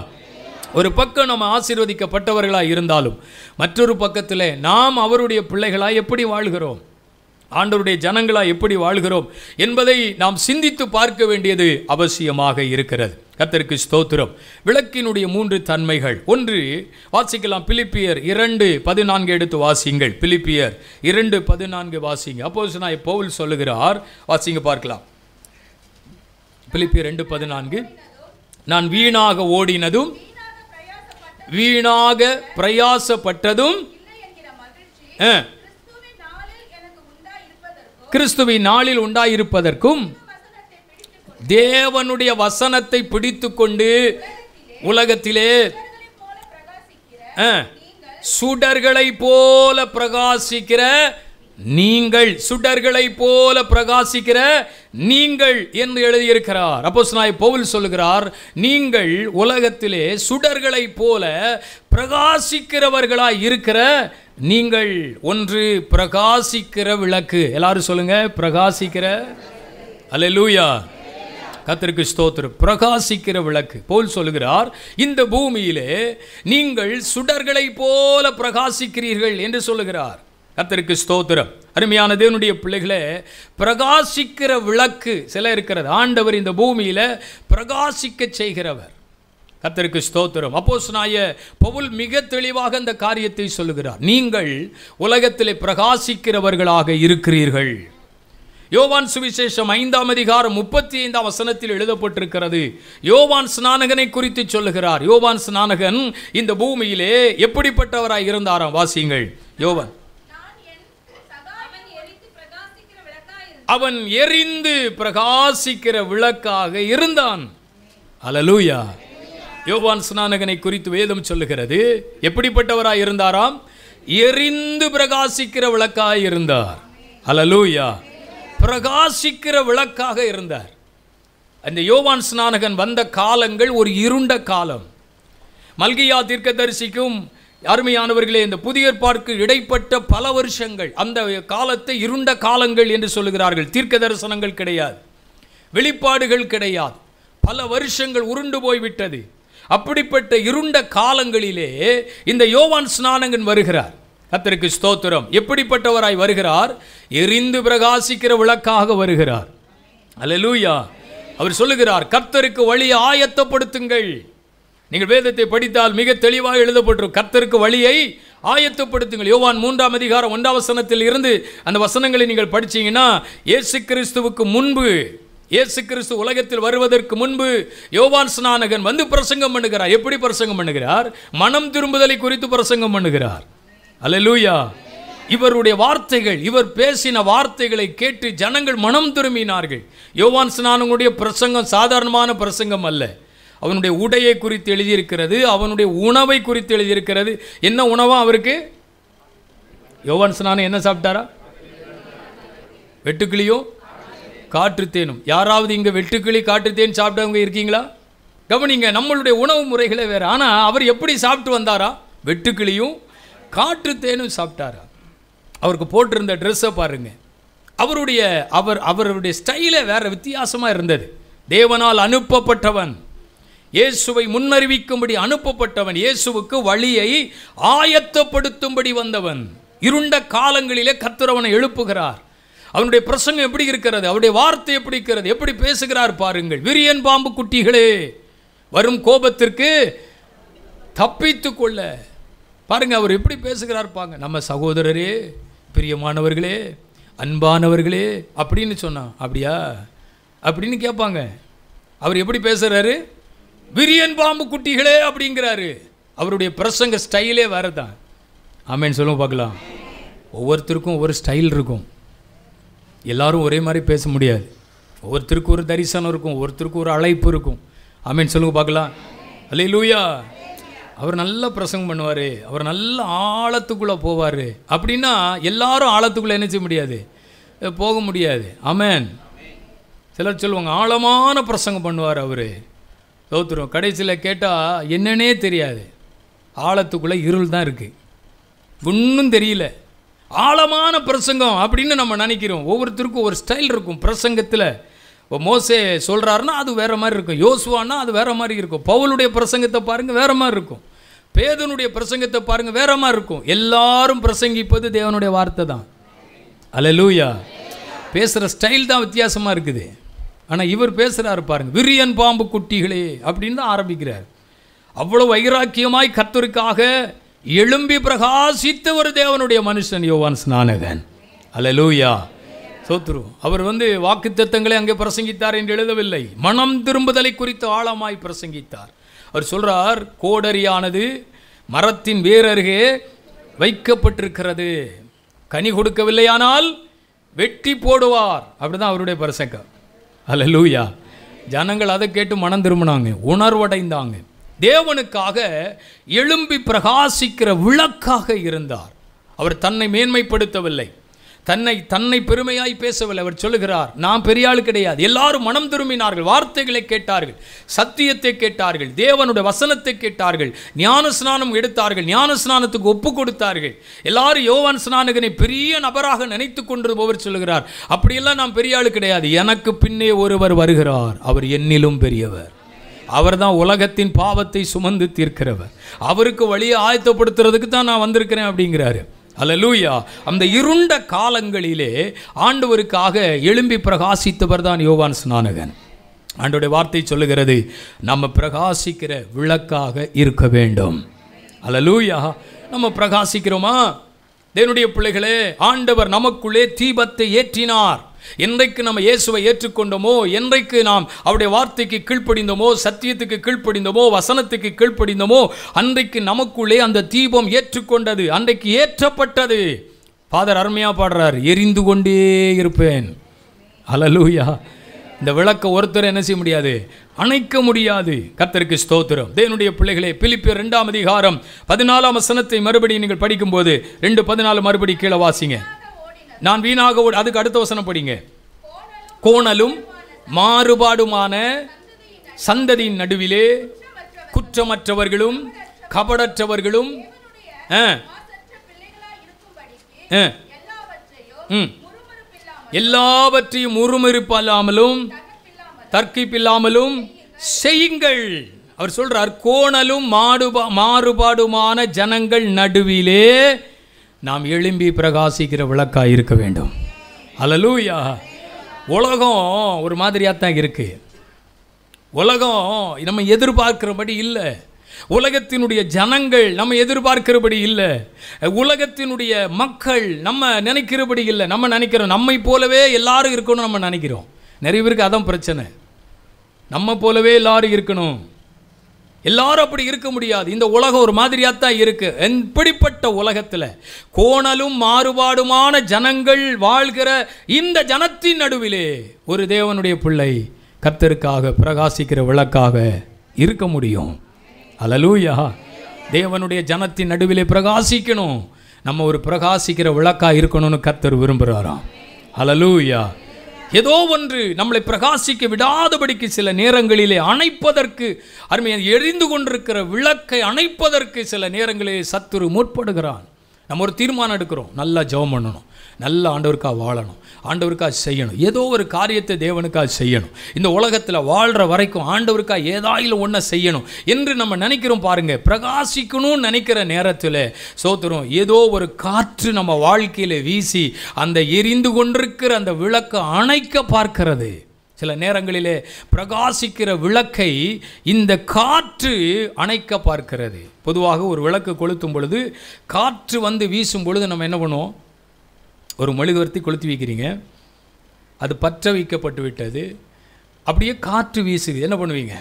ஒரு பக்கம் நம்ம ஆசீர்வதிக்கப்பட்டவர்களாக இருந்தாலும் மற்றொரு பக்கத்தில் நாம் அவருடைய பிள்ளைகளாக எப்படி வாழ்கிறோம்? ஆண்டவருடைய ஜனங்களாக எப்படி வாழ்கிறோம்? என்பதை நாம் சிந்தித்து பார்க்க வேண்டியது அவசியமாக இருக்கிறது. கர்த்தருக்கு ஸ்தோத்திரம். விளக்கினுடைய மூன்று தன்மைகள். ஒன்று வாசிக்கலாம். பிலிப்பியர் இரண்டு பதினான்கு எடுத்து வாசிங்கள். பிலிப்பியர் இரண்டு பதினான்கு வாசிங்க. அப்போஸ் நான் இப்போவில் சொல்லுகிறார். வாசிங்க பார்க்கலாம். பிலிப்பியர் ரெண்டு பதினான்கு. நான் வீணாக ஓடினதும் வீணாக பிரயாசப்பட்டதும் கிறிஸ்துவின் நாளில் உண்டாயிருப்பதற்கும் தேவனுடைய வசனத்தை பிடித்துக்கொண்டு உலகத்திலே சுடர்களை போல பிரகாசிக்கிற நீங்கள் சுடர்களை போல பிரகாசிக்கிற நீங்கள் என்று எழுதியிருக்கிறார். அப்போ நாய் பவுல் சொல்லுகிறார் நீங்கள் உலகத்திலே சுடர்களை போல பிரகாசிக்கிறவர்களாய் இருக்கிற நீங்கள் ஒன்று பிரகாசிக்கிற விளக்கு. எல்லாரும் சொல்லுங்க பிரகாசிக்கிற அல்ல லூயா கத்திற்கு ஸ்தோத்திரம். பிரகாசிக்கிற விளக்கு. போல் சொல்லுகிறார் இந்த பூமியிலே நீங்கள் சுடர்களை போல பிரகாசிக்கிறீர்கள் என்று சொல்லுகிறார். கத்திற்கு ஸ்தோத்திரம். அருமையான தேவனுடைய பிள்ளைகளை பிரகாசிக்கிற விளக்கு சில இருக்கிறது. ஆண்டவர் இந்த பூமியில் பிரகாசிக்க செய்கிறவர். கத்தருக்கு ஸ்தோத்திரம். அப்போஸ் நாய பவுல் மிக தெளிவாக இந்த காரியத்தை சொல்லுகிறார். நீங்கள் உலகத்திலே பிரகாசிக்கிறவர்களாக இருக்கிறீர்கள். யோவான் சுவிசேஷம் ஐந்தாம் அதிகாரம் முப்பத்தி ஐந்தாம் வசனத்தில் எழுதப்பட்டிருக்கிறது. யோவான் ஸ்நானகனை குறித்து சொல்லுகிறார். யோவான் ஸ்நானகன் இந்த பூமியிலே எப்படிப்பட்டவராய் இருந்தாராம்? வாசியுங்கள். யோவான். அவன் எரிந்து பிரகாசிக்கிற விளக்காக இருந்தான். அலலூயா யோவான் ஸ்நானகனை குறித்து வேதம் சொல்லுகிறது. எப்படிப்பட்டவராய் இருந்தாராம்? எரிந்து பிரகாசிக்கிற விளக்காக இருந்தார். அலலூயா பிரகாசிக்கிற விளக்காக இருந்தார். அந்த யோவான் ஸ்நானகன் வந்த காலங்கள் ஒரு இருண்ட காலம். மல்கியா தீர்க்கதரிசிக்கும் அருமையானவர்களே இந்த புதிய ஏற்பாடுக்கு இடைப்பட்ட பல வருஷங்கள் அந்த காலத்தை இருண்ட காலங்கள் என்று சொல்லுகிறார்கள். தீர்க்க தரிசனங்கள் கிடையாது. வெளிப்பாடுகள் கிடையாது. பல வருஷங்கள் உருண்டு போய்விட்டது. அப்படிப்பட்ட இருண்ட காலங்களிலே இந்த யோவான் ஸ்நானகன் வருகிறார். கத்தருக்கு ஸ்தோத்திரம். எப்படிப்பட்டவராய் வருகிறார்? எரிந்து பிரகாசிக்கிற விளக்காக வருகிறார். அல்லேலூயா. அவர் சொல்லுகிறார் கர்த்தருக்கு வழியை ஆயத்தப்படுத்துங்கள். நீங்கள் வேதத்தை படித்தால் மிக தெளிவாக எழுதப்பட்டிருக்கும் கர்த்தருக்கு வழியை ஆயத்தப்படுத்துங்கள். யோவான் மூன்றாம் அதிகாரம் ஒன்றாம் வசனத்தில் இருந்து அந்த வசனங்களை நீங்கள் படிச்சீங்கன்னா இயேசு கிறிஸ்துவுக்கு முன்பு இயேசு கிறிஸ்து உலகத்தில் வருவதற்கு முன்பு யோவான் ஸ்நானகன் வந்து பிரசங்கம் பண்ணுகிறார். எப்படி பிரசங்கம் பண்ணுகிறார்? மனம் திரும்புதலை குறித்து பிரசங்கம் பண்ணுகிறார். அல்ல லூயா இவருடைய வார்த்தைகள் இவர் பேசின வார்த்தைகளை கேட்டு ஜனங்கள் மனம் திரும்பினார்கள். யோவான் ஸ்நானனுடைய பிரசங்கம் சாதாரணமான பிரசங்கம் அல்ல. அவனுடைய உடையை குறித்து எழுதியிருக்கிறது அவனுடைய உணவை குறித்து எழுதியிருக்கிறது. என்ன உணவா அவருக்கு? யோவான் ஸ்நானம் என்ன சாப்பிட்டாரா? வெட்டுக்கிளியும் காற்றுத்தேனும் யாராவது இங்கே வெட்டுக்கிளி காற்றுத்தேன் சாப்பிட்டவங்க இருக்கீங்களா? கவனிங்க நம்மளுடைய உணவு முறைகளே வேறு. ஆனால் அவர் எப்படி சாப்பிட்டு வந்தாரா? வெட்டுக்கிளியும் காற்றுத்தேனும் சாப்பிட்டாரா? அவருக்கு போட்டிருந்த ட்ரெஸ்ஸை பாருங்க. அவருடைய அவர் அவருடைய ஸ்டைலே வேறு வித்தியாசமாக இருந்தது. தேவனால் அனுப்பப்பட்டவன். இயேசுவை முன்னறிவிக்கும்படி அனுப்பப்பட்டவன் இயேசுவுக்கு வழியை ஆயத்தப்படுத்தும்படி வந்தவன். இருண்ட காலங்களிலே கத்திரவனை எழுப்புகிறார். அவனுடைய பிரசங்கம் எப்படி இருக்கிறது? அவருடைய வார்த்தை எப்படி இருக்கிறது? எப்படி பேசுகிறார் பாருங்கள். விரியன் பாம்பு குட்டிகளே வரும் கோபத்திற்கு தப்பித்து கொள்ள. பாருங்க அவர் எப்படி பேசுகிறார் பாங்க நம்ம சகோதரரே பிரியமானவர்களே அன்பானவர்களே அப்படின்னு சொன்னான். அப்படியா? அப்படின்னு கேட்பாங்க. அவர் எப்படி பேசுகிறாரு விரியன் பாம்பு குட்டிகளே அப்படிங்கிறாரு. அவருடைய பிரசங்க ஸ்டைலே வேறு தான் ஆமேன்னு சொல்லுவோம் பார்க்கலாம். ஒவ்வொருத்தருக்கும் ஒவ்வொரு ஸ்டைல் இருக்கும். எல்லாரும் ஒரே மாதிரி பேச முடியாது. ஒவ்வொருத்தருக்கும் ஒரு தரிசனம் இருக்கும் ஒவ்வொருத்தருக்கும் ஒரு அழைப்பு இருக்கும். ஆமேன்னு சொல்லுங்க பார்க்கலாம். அல்ல லூயா அவர் நல்ல பிரசங்கம் பண்ணுவார். அவர் நல்ல ஆழத்துக்குள்ளே போவார். அப்படின்னா எல்லாரும் ஆழத்துக்குள்ளே என்ன செய்ய முடியாது? போக முடியாது. ஆமேன். சிலர் சொல்லுவாங்க ஆழமான பிரசங்கம் பண்ணுவார் அவர். தோத்துரும். கடைசியில் கேட்டால் என்னன்னே தெரியாது. ஆழத்துக்குள்ளே இருள் தான் இருக்குது ஒன்றும் தெரியல. ஆழமான பிரசங்கம் அப்படின்னு நம்ம நினைக்கிறோம். ஒவ்வொருத்தருக்கும் ஒரு ஸ்டைல் இருக்கும் பிரசங்கத்தில். இப்போ மோசே சொல்கிறாருன்னா அது வேறு மாதிரி இருக்கும். யோசுவானா அது வேறு மாதிரி இருக்கும். பவுலுடைய பிரசங்கத்தை பாருங்க வேறு மாதிரி இருக்கும். பேதனுடைய பிரசங்கத்தை பாருங்க வேறு மாதிரி இருக்கும். எல்லாரும் பிரசங்கிப்பது தேவனுடைய வார்த்தை தான். அல்லேலூயா பேசுகிற ஸ்டைல் தான் வித்தியாசமாக இருக்குது. ஆனால் இவர் பேசுகிறாரு பாருங்கள் விரியன் பாம்பு குட்டிகளே அப்படின்னு தான் ஆரம்பிக்கிறார். அவ்வளோ வைராக்கியமாய் கத்தருக்காக எழும்பி பிரகாசித்த ஒரு தேவனுடைய மனுஷன் யோவான் ஸ்நானகன். அல்லேலூயா. சோத்ரு அவர் வந்து வாக்குத்தத்தங்களை அங்கே பிரசங்கித்தார் என்று எழுதவில்லை. மனம் திரும்புதலை குறித்து ஆழமாய் பிரசங்கித்தார். அவர் சொல்கிறார் கோடரியானது மரத்தின் வேரருகே வைக்கப்பட்டிருக்கிறது. கனி கொடுக்கவில்லையானால் வெட்டி போடுவார். அப்படிதான் அவருடைய பிரசங்கம். அல்லேலூயா ஜனங்கள் அதை கேட்டு மனம் திரும்பினாங்க உணர்வடைந்தாங்க. தேவனுக்காக எழும்பி பிரகாசிக்கிற விளக்காக இருந்தார். அவர் தன்னை மேன்மைப்படுத்தவில்லை. தன்னை தன்னை பெருமையாய் பேசவில்லை. அவர் சொல்லுகிறார் நான் பெரிய ஆள் கிடையாது. எல்லாரும் மனம் திரும்பினார்கள். வார்த்தைகளை கேட்டார்கள். சத்தியத்தை கேட்டார்கள். தேவனுடைய வசனத்தை கேட்டார்கள். ஞான ஸ்நானம் எடுத்தார்கள். ஞான ஸ்நானத்துக்கு ஒப்பு கொடுத்தார்கள். எல்லாரும் யோவான் ஸ்நானகனை பெரிய நபராக நினைத்து கொண்டிருப்பவர் சொல்லுகிறார் அப்படியெல்லாம் நான் பெரிய ஆள் கிடையாது. எனக்கு பின்னே ஒருவர் வருகிறார். அவர் என்னிலும் பெரியவர். அவர்தான் உலகத்தின் பாவத்தை சுமந்து தீர்க்கிறவர். அவருக்கு வழியை ஆயத்தப்படுத்துறதுக்கு தான் நான் வந்திருக்கிறேன் அப்படிங்கிறாரு. அலலூயா அந்த இருண்ட காலங்களிலே ஆண்டவருக்காக எழும்பி பிரகாசித்தவர் தான் யோவான் ஸ்நானகன். ஆண்டோடைய வார்த்தை சொல்லுகிறது நம்ம பிரகாசிக்கிற விளக்காக இருக்க வேண்டும். அலலூயா நம்ம பிரகாசிக்கிறோமா? தேவனுடைய பிள்ளைகளே ஆண்டவர் நமக்குள்ளே தீபத்தை ஏற்றினார். என்றைக்கு நம்ம இயேசுவை ஏற்றுக்கொண்டோமோ என்றைக்கு நாம் அவருடைய வார்த்தைக்கு கீழ்ப்படிந்தோமோ சத்தியத்துக்கு கீழ்ப்படிந்தோமோ வசனத்துக்கு கீழ்ப்படிந்தோமோ அன்றைக்கு நமக்குள்ளே அந்த தீபம் ஏற்றுக்கொண்டது அன்றைக்கு ஏற்றப்பட்டது. ஃபாதர் அருமையாக பாடுறார் எரிந்து கொண்டே இருப்பேன். அலலூயா இந்த விளக்க ஒருத்தர் என்ன செய்ய முடியாது? அணைக்க முடியாது. கத்தருக்கு ஸ்தோத்திரம். தேவனுடைய பிள்ளைகளே பிலிப்பியர் ரெண்டாம் அதிகாரம் பதினாலாம் வசனத்தை மறுபடியும் நீங்கள் படிக்கும்போது ரெண்டு பதினாலு மறுபடி கீழே வாசிங்க. நான் வீணாக அதுக்கு அடுத்த வசனம் படிங்க. கோணலும் மாறுபாடுமான சந்ததியின் நடுவிலே குற்றமற்றவர்களும் கபடற்றவர்களும் ம். எல்லாவற்றையும் முறுமுறுப்பல்லாமலும் தர்க்கிப்பில்லாமலும் செய்யுங்கள். அவர் சொல்றார் கோணலும் மாடுபா மாறுபாடுமான ஜனங்கள் நடுவிலே நாம் எழும்பி பிரகாசிக்கிற விளக்காக இருக்க வேண்டும். அலலூயா உலகம் ஒரு மாதிரியாக தான் இருக்குது உலகம் நம்ம எதிர்பார்க்கிறபடி இல்லை. உலகத்தினுடைய ஜனங்கள் நம்ம எதிர்பார்க்கிறபடி இல்லை. உலகத்தினுடைய மக்கள் நம்ம நினைக்கிறபடி இல்லை. நம்ம நினைக்கிறோம் நம்மை போலவே எல்லாரும் இருக்கணும்னு நம்ம நினைக்கிறோம். நிறைய பேருக்கு அதான் பிரச்சனை. நம்ம போலவே எல்லாரும் இருக்கணும். எல்லாரும் அப்படி இருக்க முடியாது. இந்த உலகம் ஒரு மாதிரியாக தான் இருக்குது எப்படிப்பட்ட உலகத்தில் கோணலும் மாறுபாடுமான ஜனங்கள் வாழ்கிற இந்த ஜனத்தின் நடுவிலே ஒரு தேவனுடைய பிள்ளை கத்தருக்காக பிரகாசிக்கிற விளக்காக இருக்க முடியும். அலலூயா தேவனுடைய ஜனத்தின் நடுவிலே பிரகாசிக்கணும். நம்ம ஒரு பிரகாசிக்கிற விளக்கா இருக்கணும்னு கத்தர் விரும்புகிறாராம் அலலூயா ஏதோ ஒன்று நம்மளை பிரகாசிக்க விடாதபடிக்கு சில நேரங்களிலே அணைப்பதற்கு அருமையை எரிந்து கொண்டிருக்கிற விளக்கை அணைப்பதற்கு சில நேரங்களிலே சத்துரு முற்படுகிறான். நம்ம ஒரு தீர்மானம் எடுக்கிறோம். நல்லா ஜெபம் பண்ணணும். நல்ல ஆண்டவருக்காக வாழணும். ஆண்டவருக்காக செய்யணும். ஏதோ ஒரு காரியத்தை தேவனுக்காக செய்யணும். இந்த உலகத்தில் வாழ்கிற வரைக்கும் ஆண்டவருக்காக ஏதாயிலும் ஒன்றை செய்யணும் என்று நம்ம நினைக்கிறோம் பாருங்க. பிரகாசிக்கணும்னு நினைக்கிற நேரத்தில் சோத்துறோம் ஏதோ ஒரு காற்று நம்ம வாழ்க்கையில் வீசி அந்த எரிந்து கொண்டிருக்கிற அந்த விளக்கை அணைக்க பார்க்கிறது. சில நேரங்களிலே பிரகாசிக்கிற விளக்கை இந்த காற்று அணைக்க பார்க்கிறது. பொதுவாக ஒரு விளக்கு கொளுத்தும் பொழுது காற்று வந்து வீசும் பொழுது நம்ம என்ன பண்ணுவோம்? ஒரு மெழுகுவர்த்தி கொளுத்தி வைக்கிறீங்க. அது பற்ற வைக்கப்பட்டு விட்டது. அப்படியே காற்று வீசுது. என்ன பண்ணுவீங்க?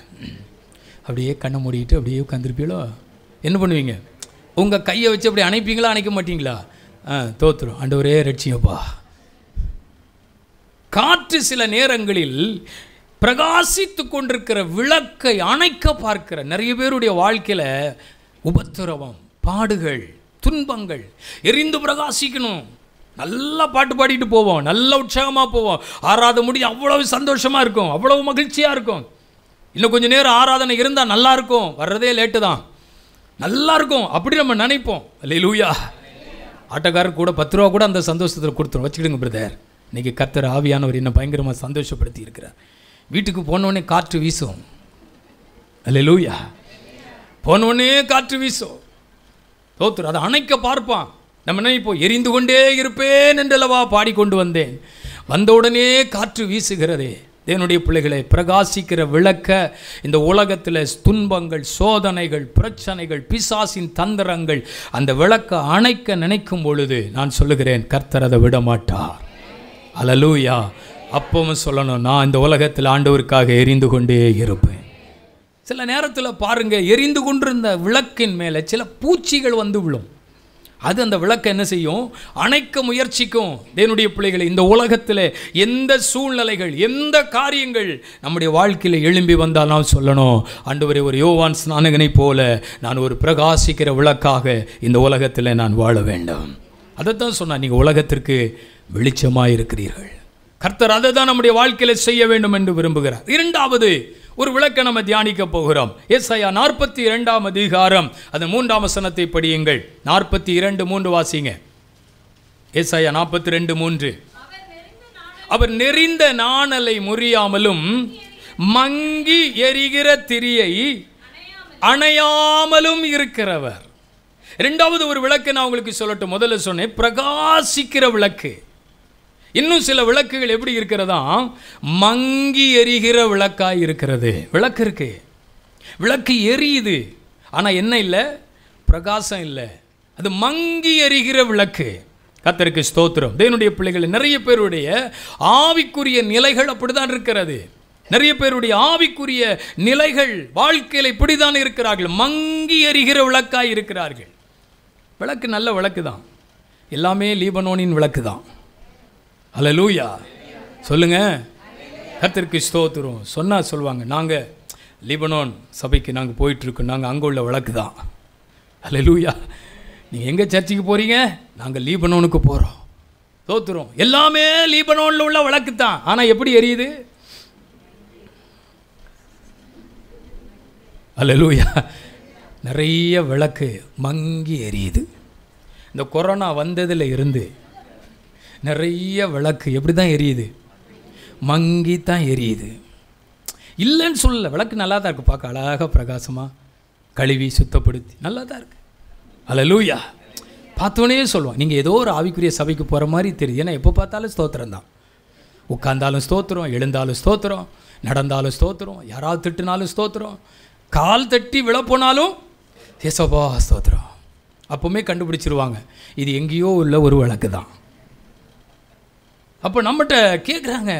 அப்படியே கண்ணை மூடிட்டு அப்படியே உட்காந்துருப்பீங்களோ என்ன பண்ணுவீங்க? உங்கள் கையை வச்சு அப்படி அணைப்பீங்களா? அணைக்க மாட்டிங்களா? ஆ தோத்துரும். ஆண்டவரே ரட்சியப்பா காற்று சில நேரங்களில் பிரகாசித்து கொண்டிருக்கிற விளக்கை அணைக்க பார்க்கிற நிறைய பேருடைய வாழ்க்கையில் உபத்திரவம் பாடுகள் துன்பங்கள் எரிந்து பிரகாசிக்கணும். நல்லா பாட்டு பாடிட்டு போவோம். நல்ல உற்சாகமாக போவோம். ஆராத முடி அவ்வளவு சந்தோஷமாக இருக்கும். அவ்வளவு மகிழ்ச்சியாக இருக்கும். இன்னும் கொஞ்சம் நேரம் ஆராதனை இருந்தால் நல்லா இருக்கும். வர்றதே லேட்டு தான். நல்லா இருக்கும். அப்படி நம்ம நினைப்போம். லூயா ஆட்டக்காரர் கூட பத்து ரூபா கூட அந்த சந்தோஷத்தில் கொடுத்துரும். வச்சுக்கிடுங்க பிரதர் இன்னைக்கு கத்தர் ஆவியானவர் என்ன பயங்கரமாக சந்தோஷப்படுத்தி இருக்கிறார். வீட்டுக்கு போனோடனே காற்று வீசும். அல்ல லூயா போனோடனே காற்று வீசும். தோத்துரு அதை அணைக்க பார்ப்பான். நம்ம இப்போ எரிந்து கொண்டே இருப்பேன் என்றல்லவா பாடிக்கொண்டு வந்தேன். வந்தவுடனே காற்று வீசுகிறதே. தேவனுடைய பிள்ளைகளை பிரகாசிக்கிற விளக்க இந்த உலகத்தில் துன்பங்கள் சோதனைகள் பிரச்சனைகள் பிசாசின் தந்திரங்கள் அந்த விளக்க அணைக்க நினைக்கும் பொழுது நான் சொல்லுகிறேன் கர்த்தர் அதை விட மாட்டார் அலலூயா அப்பவும் சொல்லணும் நான் இந்த உலகத்தில் ஆண்டவருக்காக எரிந்து கொண்டே இருப்பேன். சில நேரத்தில் பாருங்கள் எரிந்து கொண்டிருந்த விளக்கின் மேலே சில பூச்சிகள் வந்து விழும். அது அந்த விளக்கை என்ன செய்யும்? அணைக்க முயற்சிக்கும். தேவனுடைய பிள்ளைகளை இந்த உலகத்தில் எந்த சூழ்நிலைகள் எந்த காரியங்கள் நம்முடைய வாழ்க்கையில் எழும்பி வந்தால் நாம் சொல்லணும். அன்றுவரை ஒரு யோவான் ஸ்நானகனை போல நான் ஒரு பிரகாசிக்கிற விளக்காக இந்த உலகத்தில் நான் வாழ வேண்டும். அதைத்தான் சொன்னால் நீங்கள் உலகத்திற்கு வெளிச்சமாக இருக்கிறீர்கள் கர்த்தர் அதை தான் நம்முடைய வாழ்க்கையில் செய்ய வேண்டும் என்று விரும்புகிறார். இரண்டாவது ஒரு விளக்கை நம்ம தியானிக்க போகிறோம். எஸ்ஐயா நாற்பத்தி இரண்டாம் அதிகாரம். அந்த மூன்றாம் வசனத்தை படியுங்கள். நாற்பத்தி இரண்டு மூன்று வாசிங்க. எஸ்ஐயா நாற்பத்தி ரெண்டு மூன்று. அவர் நெறிந்த நாணலை முறியாமலும் மங்கி எரிகிற திரியை அணையாமலும் இருக்கிறவர். ரெண்டாவது ஒரு விளக்கு நான் உங்களுக்கு சொல்லட்டும். முதல்ல சொன்னேன். பிரகாசிக்கிற விளக்கு. இன்னும் சில விளக்குகள் எப்படி இருக்கிறதா? மங்கி எரிகிற விளக்காக இருக்கிறது. விளக்கு இருக்கு. விளக்கு எரியுது. ஆனால் என்ன இல்லை? பிரகாசம் இல்லை. அது மங்கி எரிகிற விளக்கு. கத்தருக்கு ஸ்தோத்திரம். தேவனுடைய பிள்ளைகள் நிறைய பேருடைய ஆவிக்குரிய நிலைகள் அப்படிதான் இருக்கிறது. நிறைய பேருடைய ஆவிக்குரிய நிலைகள் வாழ்க்கையில் இப்படிதான் இருக்கிறார்கள். மங்கி எரிகிற விளக்காக இருக்கிறார்கள். விளக்கு நல்ல விளக்கு தான் எல்லாமே லீபனோனின் விளக்கு தான் அலலூயா சொல்லுங்க. கத்திற்கு ஸ்தோத்திரம். சொன்னால் சொல்லுவாங்க நாங்கள் லிபனோன் சபைக்கு நாங்கள் போயிட்டுருக்கோம். நாங்கள் அங்கே உள்ள வழக்கு தான். அலலூயா நீங்கள் எங்கே சர்ச்சுக்கு போகிறீங்க நாங்கள் லீபனோனுக்கு போகிறோம் தோத்துறோம் எல்லாமே லீபனோனில் உள்ள வழக்கு தான். ஆனால் எப்படி எரியுது? அலலூயா நிறைய விளக்கு மங்கி எரியுது. இந்த கொரோனா வந்ததில் இருந்து நிறைய விளக்கு. எப்படி தான் எரியுது? மங்கி தான் எரியுது. இல்லைன்னு சொல்லல. விளக்கு நல்லா தான் இருக்குது பார்க்க அழகாக பிரகாசமாக கழுவி சுத்தப்படுத்தி நல்லா தான் இருக்குது அல்ல லூயா பார்த்தோன்னே சொல்லுவான். நீங்கள் ஏதோ ஒரு ஆவிக்குரிய சபைக்கு போகிற மாதிரி தெரியுது. ஏன்னா எப்போ பார்த்தாலும் ஸ்தோத்திரம் தான். உட்காந்தாலும் ஸ்தோத்திரம் எழுந்தாலும் ஸ்தோத்திரம் நடந்தாலும் ஸ்தோத்திரம் யாராவது திட்டுனாலும் ஸ்தோத்திரம் கால் தட்டி விழப்போனாலும் ஏசோபா ஸ்தோத்திரம். அப்போவுமே கண்டுபிடிச்சிருவாங்க. இது எங்கேயோ உள்ள ஒரு வழக்கு தான் அப்போ நம்மகிட்ட கேட்குறாங்க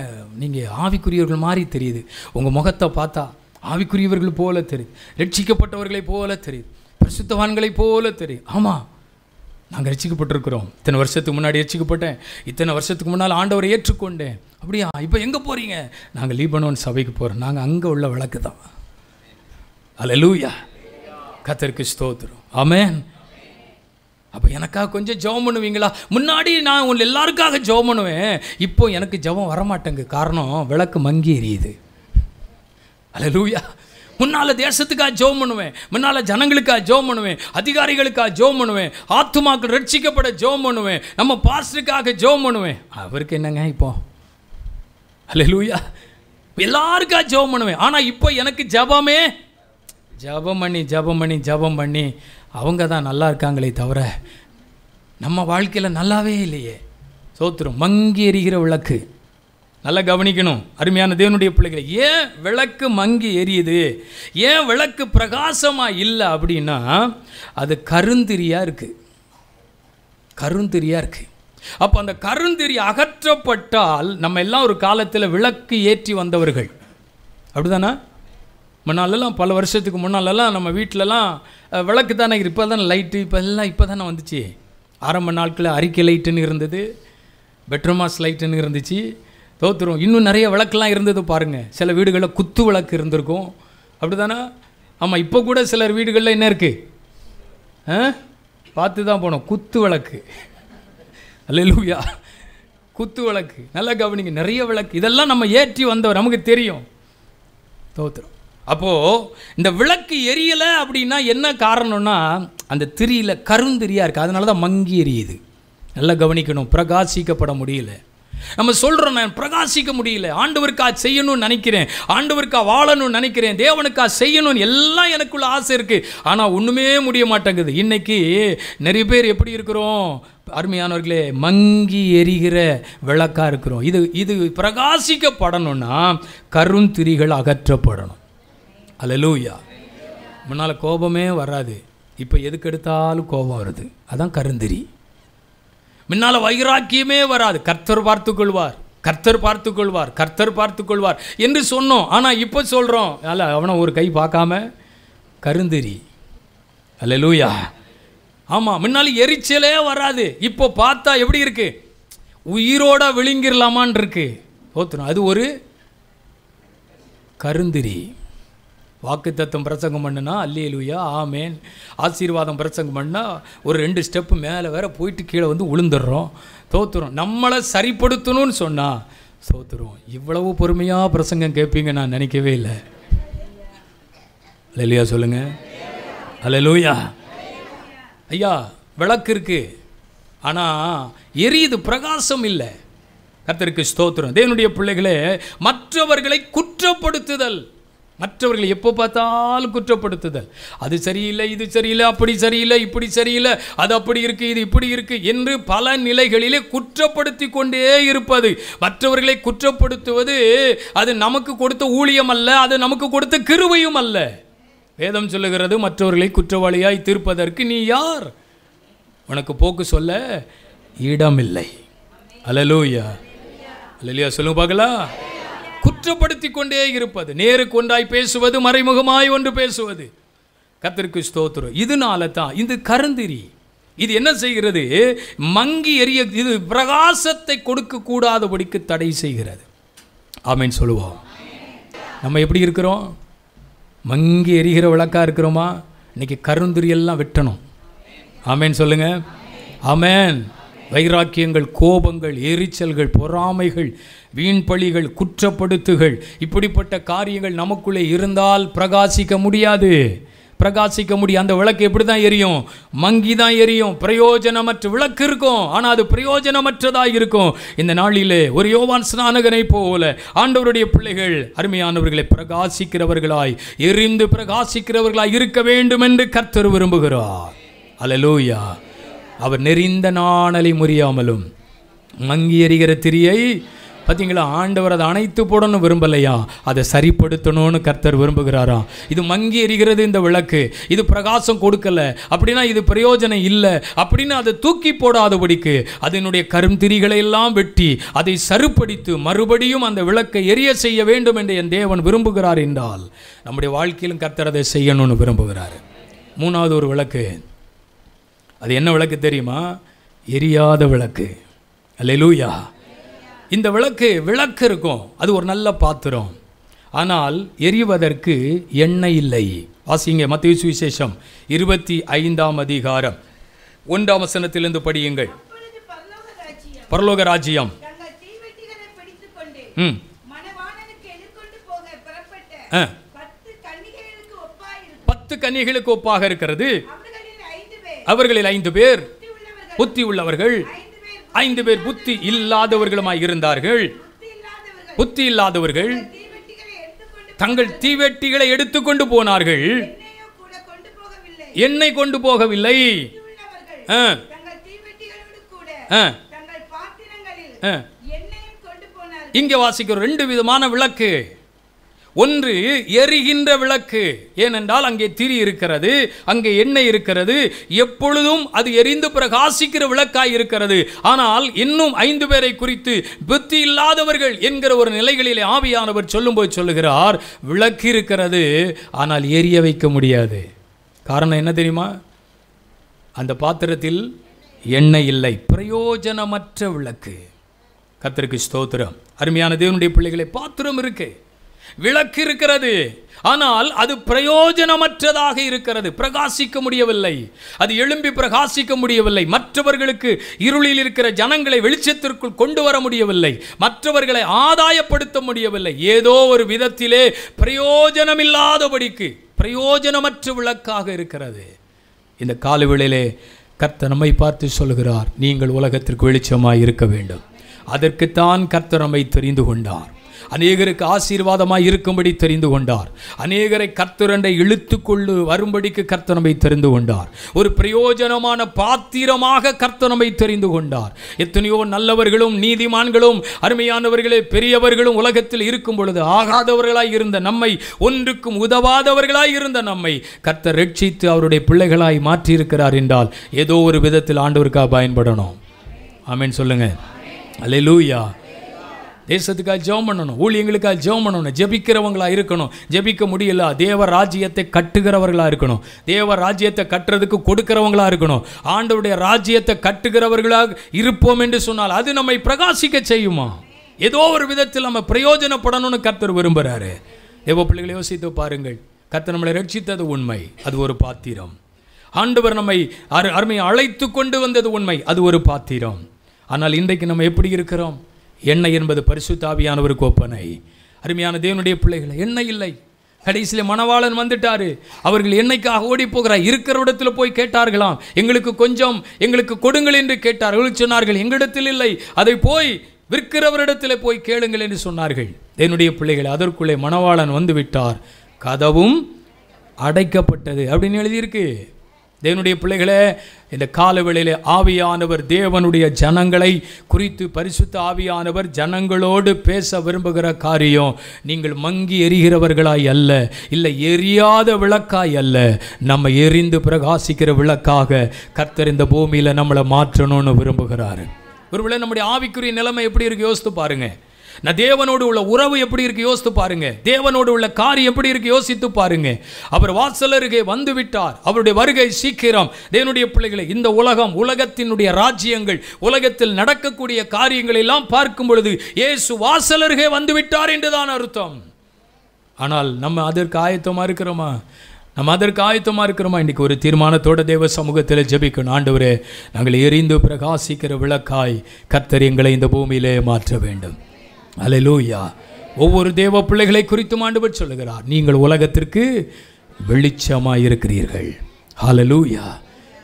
நீங்கள் ஆவிக்குரியவர்கள் மாதிரி தெரியுது. உங்கள் முகத்தை பார்த்தா ஆவிக்குரியவர்கள் போல தெரியுது. ரட்சிக்கப்பட்டவர்களை போல தெரியுது. பரிசுத்தவான்களை போல தெரியும் ஆமாம் நாங்கள் ரசிக்கப்பட்டிருக்கிறோம் இத்தனை வருஷத்துக்கு முன்னாடி ரசிக்கப்பட்டேன் இத்தனை வருஷத்துக்கு முன்னால் ஆண்டவரை ஏற்றுக்கொண்டேன். அப்படியா? இப்போ எங்கே போகிறீங்க நாங்கள் லீபனோன் சபைக்கு போகிறோம் நாங்கள் அங்கே உள்ள விளக்கு தான் அல்லேலூயா கத்தருக்கு ஸ்தோத்திரம். ஆமேன். அப்போ எனக்காக கொஞ்சம் ஜெபம் பண்ணுவீங்களா? முன்னாடி நான் உங்களை எல்லாருக்காக ஜெபம் பண்ணுவேன். இப்போ எனக்கு ஜெபம் வரமாட்டேங்க காரணம் விளக்கு மங்கி எரியுது. அல்லேலூயா முன்னால் தேசத்துக்காக ஜெபம் பண்ணுவேன். முன்னால் ஜனங்களுக்காக ஜெபம் பண்ணுவேன். அதிகாரிகளுக்காக ஜெபம் பண்ணுவேன். ஆத்துமாக்கள் ரட்சிக்கப்பட ஜெபம் பண்ணுவேன். நம்ம பாஸ்டருக்காக ஜெபம் பண்ணுவேன். அவருக்கு என்னங்க இப்போ? அல்லேலூயா எல்லாருக்காக ஜெபம் பண்ணுவேன். ஆனால் இப்போ எனக்கு ஜெபமே ஜெபம் பண்ணி ஜெபம் பண்ணி ஜெபம் பண்ணி அவங்க தான் நல்லா இருக்காங்களே தவிர நம்ம வாழ்க்கையில் நல்லாவே இல்லையே. சோத்துரும் மங்கி எரிகிற விளக்கு. நல்லா கவனிக்கணும் அருமையான தேவனுடைய பிள்ளைகளை. ஏன் விளக்கு மங்கி எரியுது? ஏன் விளக்கு பிரகாசமாக இல்லை அப்படின்னா அது கருந்திரியாக இருக்குது கருந்திரியாக இருக்குது அப்போ அந்த கருந்திரி அகற்றப்பட்டால் நம்ம எல்லாம் ஒரு காலத்தில் விளக்கு ஏற்றி வந்தவர்கள். அப்படிதானா? முன்னாலெல்லாம் பல வருஷத்துக்கு முன்னாலெல்லாம் நம்ம வீட்டிலலாம் விளக்கு தானே இப்போ தானே லைட்டு இப்போ எல்லாம் இப்போ தானே வந்துச்சு. ஆரம்ப நாட்களில் அறிக்கை லைட்டுன்னு இருந்தது பெட்ரோமாஸ் லைட்டுன்னு இருந்துச்சு. தோத்துரும். இன்னும் நிறைய விளக்கெல்லாம் இருந்தது பாருங்கள் சில வீடுகளில் குத்து விளக்கு இருந்திருக்கும். அப்படி தானே ஆமாம் இப்போ கூட சிலர் வீடுகளில் என்ன இருக்குது ஆ? பார்த்து தான் போனோம். குத்து விளக்கு. அல்லேலூயா. குத்து விளக்கு. நல்லா கவனிங்க. நிறைய விளக்கு. இதெல்லாம் நம்ம ஏற்றி வந்தவர். நமக்கு தெரியும். தோத்துரும். அப்போது இந்த விளக்கு எரியலை அப்படின்னா என்ன காரணம்னா அந்த திரியில் கருந்திரியாக இருக்குது அதனால தான் மங்கி எரியுது. நல்லா கவனிக்கணும். பிரகாசிக்கப்பட முடியல. நம்ம சொல்கிறோம் நான் பிரகாசிக்க முடியல. ஆண்டவருக்கா செய்யணும்னு நினைக்கிறேன். ஆண்டவருக்கா வாழணும்னு நினைக்கிறேன். தேவனுக்கா செய்யணும்னு எல்லாம் எனக்குள்ள ஆசை இருக்குது ஆனால் ஒன்றுமே முடிய மாட்டேங்குது. இன்னைக்கு நிறைய பேர் எப்படி இருக்கிறோம்? அருமையானவர்களே மங்கி எரிகிற விளக்கா இருக்கிறோம். இது இது பிரகாசிக்கப்படணும்னா கருந்திரிகள் அகற்றப்படணும். அலலூயா முன்னால் கோபமே வராது. இப்போ எதுக்கு எடுத்தாலும் கோபம் வருது. அதான் கருந்திரி. முன்னால் வைராக்கியமே வராது. கர்த்தர் பார்த்துக்கொள்வார் கர்த்தர் பார்த்துக்கொள்வார் கர்த்தர் பார்த்துக்கொள்வார் என்று சொன்னோம். ஆனால் இப்போ சொல்கிறோம் அல்ல அவனை ஒரு கை பார்க்காம. கருந்திரி. அல்லலூயா ஆமாம் முன்னால் எரிச்சலே வராது. இப்போ பார்த்தா எப்படி இருக்குது உயிரோட விழுங்கிடலாமான் இருக்கு. ஓத்துணும் அது ஒரு கருந்திரி. வாக்குத்தத்தம் பிரசங்கம் பண்ணுனா அல்லேலூயா ஆமேன். ஆசீர்வாதம் பிரசங்கம் பண்ணால் ஒரு ரெண்டு ஸ்டெப்பு மேலே வேற போயிட்டு கீழே வந்து உளுந்துடுறோம். தோத்துறோம் நம்மளை சரிப்படுத்தணும்னு சொன்னால் தோத்துறோம் இவ்வளவு பொறுமையாக பிரசங்கம் கேட்பீங்க நான் நினைக்கவே இல்லை. அல்லையா சொல்லுங்க. அல்லேலூயா. ஐயா விளக்கு இருக்குது ஆனால் எரியுது பிரகாசம் இல்லை. கர்த்தருக்கு ஸ்தோத்திரம். தேவனுடைய பிள்ளைகளே மற்றவர்களை குற்றப்படுத்துதல். மற்றவர்களை எப்போ பார்த்தாலும் குற்றப்படுத்துதல். அது சரியில்லை இது சரியில்லை அப்படி சரியில்லை இப்படி சரியில்லை அது அப்படி இருக்கு இது இப்படி இருக்கு என்று பல நிலைகளிலே குற்றப்படுத்தி கொண்டே இருப்பது. மற்றவர்களை குற்றப்படுத்துவது அது நமக்கு கொடுத்த ஊழியம் அல்ல அது நமக்கு கொடுத்த கிருவையும் அல்ல. வேதம் சொல்லுகிறது மற்றவர்களை குற்றவாளியாய் தீர்ப்பதற்கு நீ யார்? உனக்கு போக்கு சொல்ல இடமில்லை அலலூயா. அலலியா சொல்லுங்க பார்க்கலாம். குற்றப்படுத்தி கொண்டே இருப்பது நேருக்கு ஒன்றாய் பேசுவது மறைமுகமாய் ஒன்று பேசுவது. கத்திற்கு ஸ்தோத்திரம். இதனால தான் இது கருந்திரி இது என்ன செய்கிறது? மங்கி எரிய இது பிரகாசத்தை கொடுக்கக்கூடாதபடிக்கு தடை செய்கிறது. ஆமீன் சொல்லுவோம். நம்ம எப்படி இருக்கிறோம்? மங்கி எரிகிற விளக்கா இருக்கிறோமா? இன்னைக்கு கருந்துரியெல்லாம் வெட்டணும். ஆமேன் சொல்லுங்க. ஆமேன். வைராக்கியங்கள் கோபங்கள் எரிச்சல்கள் பொறாமைகள் வீண்பழிகள் குற்றப்படுத்துகள் இப்படிப்பட்ட காரியங்கள் நமக்குள்ளே இருந்தால் பிரகாசிக்க முடியாது. பிரகாசிக்க முடியும் அந்த விளக்கு எப்படி தான் எரியும்? மங்கி தான் எரியும். பிரயோஜனமற்ற விளக்கு இருக்கும். ஆனால் அது பிரயோஜனமற்றதாக இருக்கும். இந்த நாளிலே ஒரு யோவான் ஸ்நானகனை போல ஆண்டவருடைய பிள்ளைகள் அருமையானவர்களை பிரகாசிக்கிறவர்களாய் எரிந்து பிரகாசிக்கிறவர்களாய் இருக்க வேண்டும் என்று கர்த்தர் விரும்புகிறார். அலலூயா அவர் நெறிந்த நாணலை முறியாமலும் மங்கி எறிகிற திரியை பார்த்தீங்களா ஆண்டவர் அதை அணைத்து போடணும் விரும்பலையா? அதை சரிப்படுத்தணும்னு கர்த்தர் விரும்புகிறாராம் இது மங்கி எரிகிறது இந்த விளக்கு. இது பிரகாசம் கொடுக்கல. அப்படின்னா இது பிரயோஜனம் இல்லை. அப்படின்னு அதை தூக்கி போடாதபடிக்கு அதனுடைய கருந்திரிகளை எல்லாம் வெட்டி அதை சருப்படுத்தி மறுபடியும் அந்த விளக்கை எரிய செய்ய வேண்டும் என்று என் தேவன் விரும்புகிறார் என்றால் நம்முடைய வாழ்க்கையிலும் கர்த்தர் அதை செய்யணும்னு விரும்புகிறார். மூணாவது ஒரு விளக்கு. அது என்ன விளக்கு தெரியுமா? எரியாத விளக்கு. அல்லேலூயா. இந்த விளக்கு விளக்கு இருக்கும். அது ஒரு நல்ல பாத்திரம். ஆனால் எரிவதற்கு எண்ணெய் இல்லை. வாசிங்க மத்திய சுவிசேஷம் இருபத்தி ஐந்தாம் அதிகாரம். ஒன்றாம் வசனத்திலிருந்து படியுங்கள்.
பரலோக ராஜ்யம்.
ம்.
பத்து
கன்னிகளுக்கு ஒப்பாக இருக்கிறது.
அவர்களில் ஐந்து பேர். புத்தி உள்ளவர்கள். ஐந்து பேர்
புத்தி இல்லாதவர்களுமாய் இருந்தார்கள்.
புத்தி இல்லாதவர்கள்
தங்கள் தீவெட்டிகளை எடுத்துக்கொண்டு போனார்கள்.
என்னை கொண்டு போகவில்லை.
இங்கே வாசிக்கிற ரெண்டு விதமான விளக்கு. ஒன்று எரிகின்ற விளக்கு. ஏனென்றால் அங்கே திரி இருக்கிறது அங்கே எண்ணெய் இருக்கிறது. எப்பொழுதும் அது எரிந்து பிரகாசிக்கிற விளக்காய் இருக்கிறது. ஆனால் இன்னும் ஐந்து பேரை குறித்து புத்தி இல்லாதவர்கள் என்கிற ஒரு நிலைகளிலே ஆவியானவர் சொல்லும்போது சொல்லுகிறார் விளக்கு இருக்கிறது ஆனால் எரிய வைக்க முடியாது. காரணம் என்ன தெரியுமா? அந்த பாத்திரத்தில் எண்ணெய் இல்லை. பிரயோஜனமற்ற விளக்கு. கர்த்தருக்கு ஸ்தோத்திரம். அருமையான தேவனுடைய பிள்ளைகளை பாத்திரம் இருக்குது விளக்கு இருக்கிறது. ஆனால் அது பிரயோஜனமற்றதாக இருக்கிறது. பிரகாசிக்க முடியவில்லை. அது எழும்பி பிரகாசிக்க முடியவில்லை. மற்றவர்களுக்கு இருளில் இருக்கிற ஜனங்களை வெளிச்சத்திற்குள் கொண்டு வர முடியவில்லை. மற்றவர்களை ஆதாயப்படுத்த முடியவில்லை. ஏதோ ஒரு விதத்திலே பிரயோஜனமில்லாதபடிக்கு பிரயோஜனமற்ற விளக்காக இருக்கிறது. இந்த காலவேளையிலே கர்த்த நம்மை பார்த்து சொல்கிறார் நீங்கள் உலகத்திற்கு வெளிச்சமாக இருக்க வேண்டும். அதற்குத்தான் கர்த்தர் நம்மை தெரிந்து கொண்டார். அநேகருக்கு ஆசீர்வாதமாய் இருக்கும்படி தெரிந்து கொண்டார். அநேகரை கர்த்தரண்டை இழுத்து கொண்டு வரும்படிக்கு கர்த்தர் நம்மை தெரிந்து கொண்டார். ஒரு பிரயோஜனமான பாத்திரமாக கர்த்தர் நம்மை தெரிந்து கொண்டார். எத்தனையோ நல்லவர்களும் நீதிமான்களும் அருமையானவர்களே பெரியவர்களும் உலகத்தில் இருக்கும் பொழுது ஆகாதவர்களாய் இருந்த நம்மை ஒன்றுக்கும் உதவாதவர்களாய் இருந்த நம்மை கர்த்தர் ரட்சித்து அவருடைய பிள்ளைகளாய் மாற்றியிருக்கிறார் என்றால் ஏதோ ஒரு விதத்தில் ஆண்டவருக்காக பயன்படணும். ஆமென் சொல்லுங்க. அல்லேலூயா. தேசத்துக்காக ஜெபம் பண்ணணும் ஊழியங்களுக்காக ஜெபம் பண்ணணும் ஜெபிக்கிறவங்களா இருக்கணும். ஜெபிக்க முடியல தேவ ராஜ்யத்தை கட்டுகிறவர்களாக இருக்கணும். தேவ ராஜ்யத்தை கட்டுறதுக்கு கொடுக்கிறவங்களா இருக்கணும். ஆண்டவருடைய ராஜ்யத்தை கட்டுகிறவர்களாக இருப்போம் என்று சொன்னால் அது நம்மை பிரகாசிக்க செய்யுமா? ஏதோ ஒரு விதத்தில் நம்ம பிரயோஜனப்படணும்னு கர்த்தர் விரும்புகிறாரு தேவ பிள்ளைகளை யோசித்து பாருங்கள். கர்த்தர் நம்மளை ரட்சித்தது உண்மை அது ஒரு பாத்திரம். ஆண்டவர் நம்மை அரு அருமையை அழைத்து கொண்டு வந்தது உண்மை அது ஒரு பாத்திரம். ஆனால் இன்றைக்கு நம்ம எப்படி இருக்கிறோம்? எண்ணெய் என்பது பரிசுத்தாவியானவருக்கு ஒப்பனை. அருமையான தேவனுடைய பிள்ளைகளை எண்ணெய் இல்லை. கடைசியில் மணவாளன் வந்துட்டார். அவர்கள் எண்ணெய்க்காக ஓடி போகிறார் இருக்கிற இடத்துல போய் கேட்டார்களாம். எங்களுக்கு கொஞ்சம் எங்களுக்கு கொடுங்கள் என்று கேட்டார்கள் சொன்னார்கள் எங்களிடத்தில் இல்லை. அதை போய் விற்கிறவரிடத்தில் போய் கேளுங்கள் என்று சொன்னார்கள். என்னுடைய பிள்ளைகள் அதற்குள்ளே மணவாளன் வந்துவிட்டார். கதவும் அடைக்கப்பட்டது. அப்படின்னு எழுதியிருக்கு. தேவனுடைய பிள்ளைகளே இந்த காலவெளியிலே ஆவியானவர் தேவனுடைய ஜனங்களை குறித்து பரிசுத்த ஆவியானவர் ஜனங்களோடு பேச விரும்புகிற காரியம் நீங்கள் மங்கி எரிகிறவர்களாய் அல்ல இல்லை எரியாத விளக்காய் அல்ல நம்ம எரிந்து பிரகாசிக்கிற விளக்காக கர்த்தர் இந்த பூமியில் நம்மளை மாற்றணும்னு விரும்புகிறாரு. ஒருவேளை நம்முடைய ஆவிக்குரிய நிலைமை எப்படி இருக்கு? யோசித்து பாருங்கள் நான் தேவனோடு உள்ள உறவு எப்படி இருக்கு யோசித்து பாருங்க. தேவனோடு உள்ள காரியம் எப்படி இருக்கு யோசித்து பாருங்க. அவர் வாசலருகே வந்து விட்டார் அவருடைய வருகை சீக்கிரம். தேவனுடைய பிள்ளைகளை இந்த உலகம் உலகத்தினுடைய ராஜ்யங்கள் உலகத்தில் நடக்கக்கூடிய காரியங்களை எல்லாம் பார்க்கும் பொழுது இயேசு வாசலருகே வந்து விட்டார் என்றுதான் அர்த்தம். ஆனால் நம்ம அதற்கு ஆயத்தமா இருக்கிறோமா? நம்ம அதற்கு ஆயத்தமாக இருக்கிறோமா? இன்றைக்கி ஒரு தீர்மானத்தோட தேவ சமூகத்தில் ஜெபிக்கணும். ஆண்டவரே நாங்கள் எரிந்து பிரகாசிக்கிற விளக்காய் கர்த்தர் எங்களை இந்த பூமியிலே மாற்ற வேண்டும். அல்லேலூயா ஒவ்வொரு தேவ பிள்ளைகளை குறித்தும் ஆண்டவர் சொல்லுகிறார். நீங்கள் உலகத்திற்கு வெளிச்சமாக இருக்கிறீர்கள் ஹலலூயா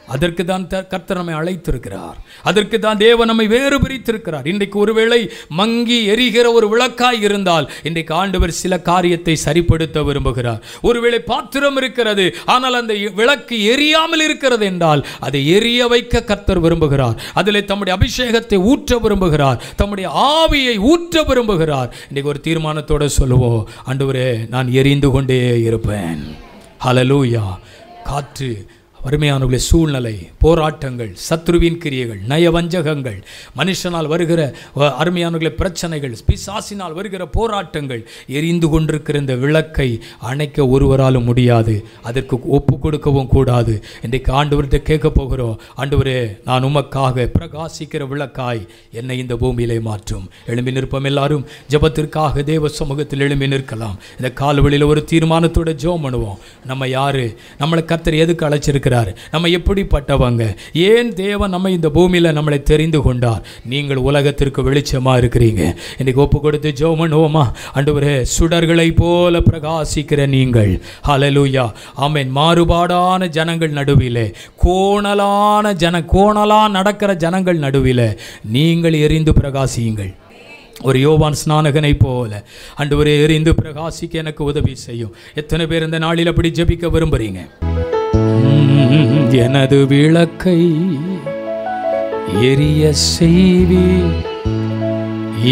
அதற்கு தான் த- கர்த்தர் நம்மை அழைத்திருக்கிறார். அதற்கு தான் தேவன் நம்மை வேறு பிரித்திருக்கிறார். இன்றைக்கு ஒருவேளை மங்கி எரிகிற ஒரு விளக்காய் இருந்தால் இன்றைக்கு ஆண்டவர் சில காரியத்தை சரிப்படுத்த விரும்புகிறார். ஒருவேளை பாத்திரம் இருக்கிறது ஆனால் அந்த விளக்கு எரியாமல் இருக்கிறது என்றால் அதை எரிய வைக்க கர்த்தர் விரும்புகிறார். அதில் தம்முடைய அபிஷேகத்தை ஊற்ற விரும்புகிறார். தம்முடைய ஆவியை ஊற்ற விரும்புகிறார். இன்றைக்கு ஒரு தீர்மானத்தோட சொல்லுவோம் ஆண்டவரே நான் எரிந்து கொண்டே இருப்பேன். ஹலலூயா காற்று வறுமையானவர்களே சூழ்நிலை போராட்டங்கள் சத்ருவின் கிரியைகள் நயவஞ்சகங்கள் மனுஷனால் வருகிற அஹ், அருமையானவர்களே பிரச்சனைகள் பிசாசினால் வருகிற போராட்டங்கள் எரிந்து கொண்டிருக்கிற இந்த விளக்கை அணைக்க ஒருவராலும் முடியாது. அதற்கு ஒப்பு கொடுக்கவும் கூடாது. இன்றைக்கு ஆண்டவர்கிட்ட கேட்க போகிறோம். ஆண்டவரே நான் உமக்காக பிரகாசிக்கிற விளக்காய் என்னை இந்த பூமியிலே மாற்றும். எழும்பி நிற்போம் எல்லாரும். ஜெபத்திற்காக தேவ சமூகத்தில் எழும்பி நிற்கலாம். இந்த கால்வெளியில் ஒரு தீர்மானத்தோட ஜோம் பண்ணுவோம். நம்ம யாரு? நம்மளை கத்தர் எதுக்கு அழைச்சிருக்கிற இருக்கிறார். நம்ம எப்படிப்பட்டவங்க? ஏன் தேவன் நம்ம இந்த பூமியில் நம்மளை தெரிந்து கொண்டார்? நீங்கள் உலகத்திற்கு வெளிச்சமாக இருக்கிறீங்க. இன்னைக்கு ஒப்பு கொடுத்து ஜெபம் அண்டு ஒரு சுடர்களை போல பிரகாசிக்கிற நீங்கள். ஹலலூயா ஆமேன். மாறுபாடான ஜனங்கள் நடுவிலே கோணலான ஜன கோணலா நடக்கிற ஜனங்கள் நடுவிலே நீங்கள் எரிந்து பிரகாசியுங்கள். ஒரு யோவான் ஸ்நானகனை போல அண்டு ஒரு எரிந்து பிரகாசிக்க எனக்கு உதவி செய்யும். எத்தனை பேர் இந்த நாளில் அப்படி ஜெபிக்க விரும்புறீங்க? எனது விளக்கை எரிய செய்வி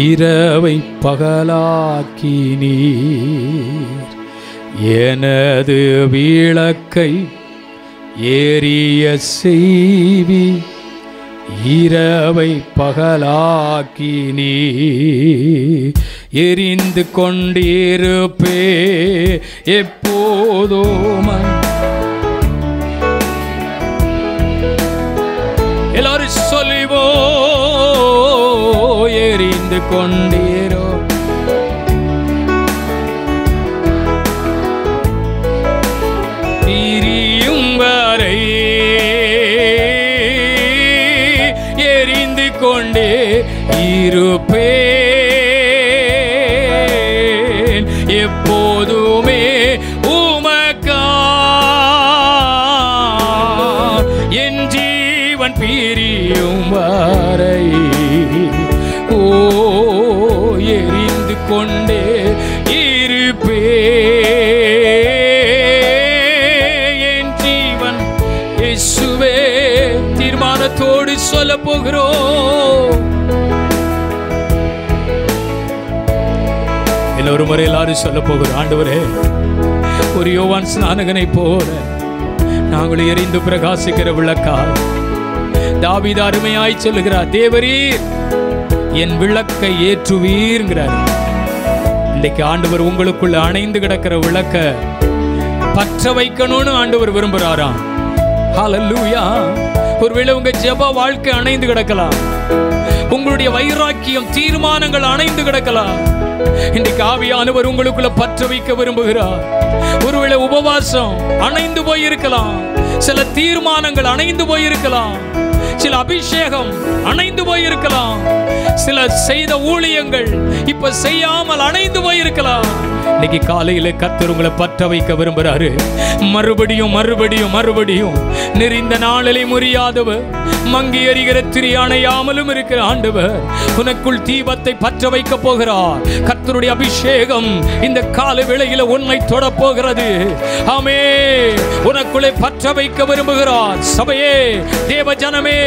இரவை பகலாக்கி நீர் எனது விளக்கை எரிய செய்வி இரவை பகலாக்கி நீ எரிந்து கொண்டிருப்பே எப்போதும் செய்து கொண்டீரோ? பிரியும் வரை எரிந்து கொண்டே இருப்பேன். எப்போதுமே உமக்கா என் ஜீவன் பிரியும் வரை கொண்டே இருப்பே என் ஜீவன் இயேசுவே தீர்மானத்தோடு சொல்ல போகிறோம் இன்னொரு முறை எல்லாரும் சொல்ல போகிறோம் ஆண்டவரே ஒரு யோவான் ஸ்நானகனை போல நாங்கள் எரிந்து பிரகாசிக்கிற விளக்கால் தாவித அருமையாய் சொல்லுகிறார் தேவரீர் என் விளக்கை ஏற்றுவீர்கிறார் இன்றைக்கு ஆண்டவர் உங்களுக்குள்ள அணைந்து கிடக்கிற விளக்க பற்ற வைக்கணும்னு ஆண்டவர் விரும்புகிறாராம் ஹalleluya ஒருவேளை உங்க ஜெப வாழ்க்கை அணைந்து கிடக்கலாம். உங்களுடைய வைராக்கியம் தீர்மானங்கள் அணைந்து கிடக்கலாம். இன்றைக்கு ஆவியானவர் உங்களுக்குள்ள பற்ற வைக்க விரும்புகிறார். ஒருவேளை உபவாசம் அணைந்து போயிருக்கலாம். சில தீர்மானங்கள் அணைந்து போயிருக்கலாம். சில அபிஷேகம் அணைந்து போயிருக்கலாம். சில செய்த ஊழியங்கள் இப்ப செய்யாமல் அணைந்து போயிருக்கலாம். இன்னைக்கு காலையில் கத்தர் உங்களை பற்ற வைக்க விரும்புகிறாரு மறுபடியும் மறுபடியும் மறுபடியும் நெறிந்த நாளிலே முறியாதவர். மங்கி எறிகிற திரி அணையாமலும் இருக்கிற ஆண்டவர் உனக்குள் தீபத்தை பற்ற வைக்க போகிறார். கர்த்தருடைய அபிஷேகம் இந்த கால வேளையில உன்னை தொடப்போகிறது ஆமே உனக்குள்ளே பற்ற வைக்க விரும்புகிறார். சபையே தேவ ஜனமே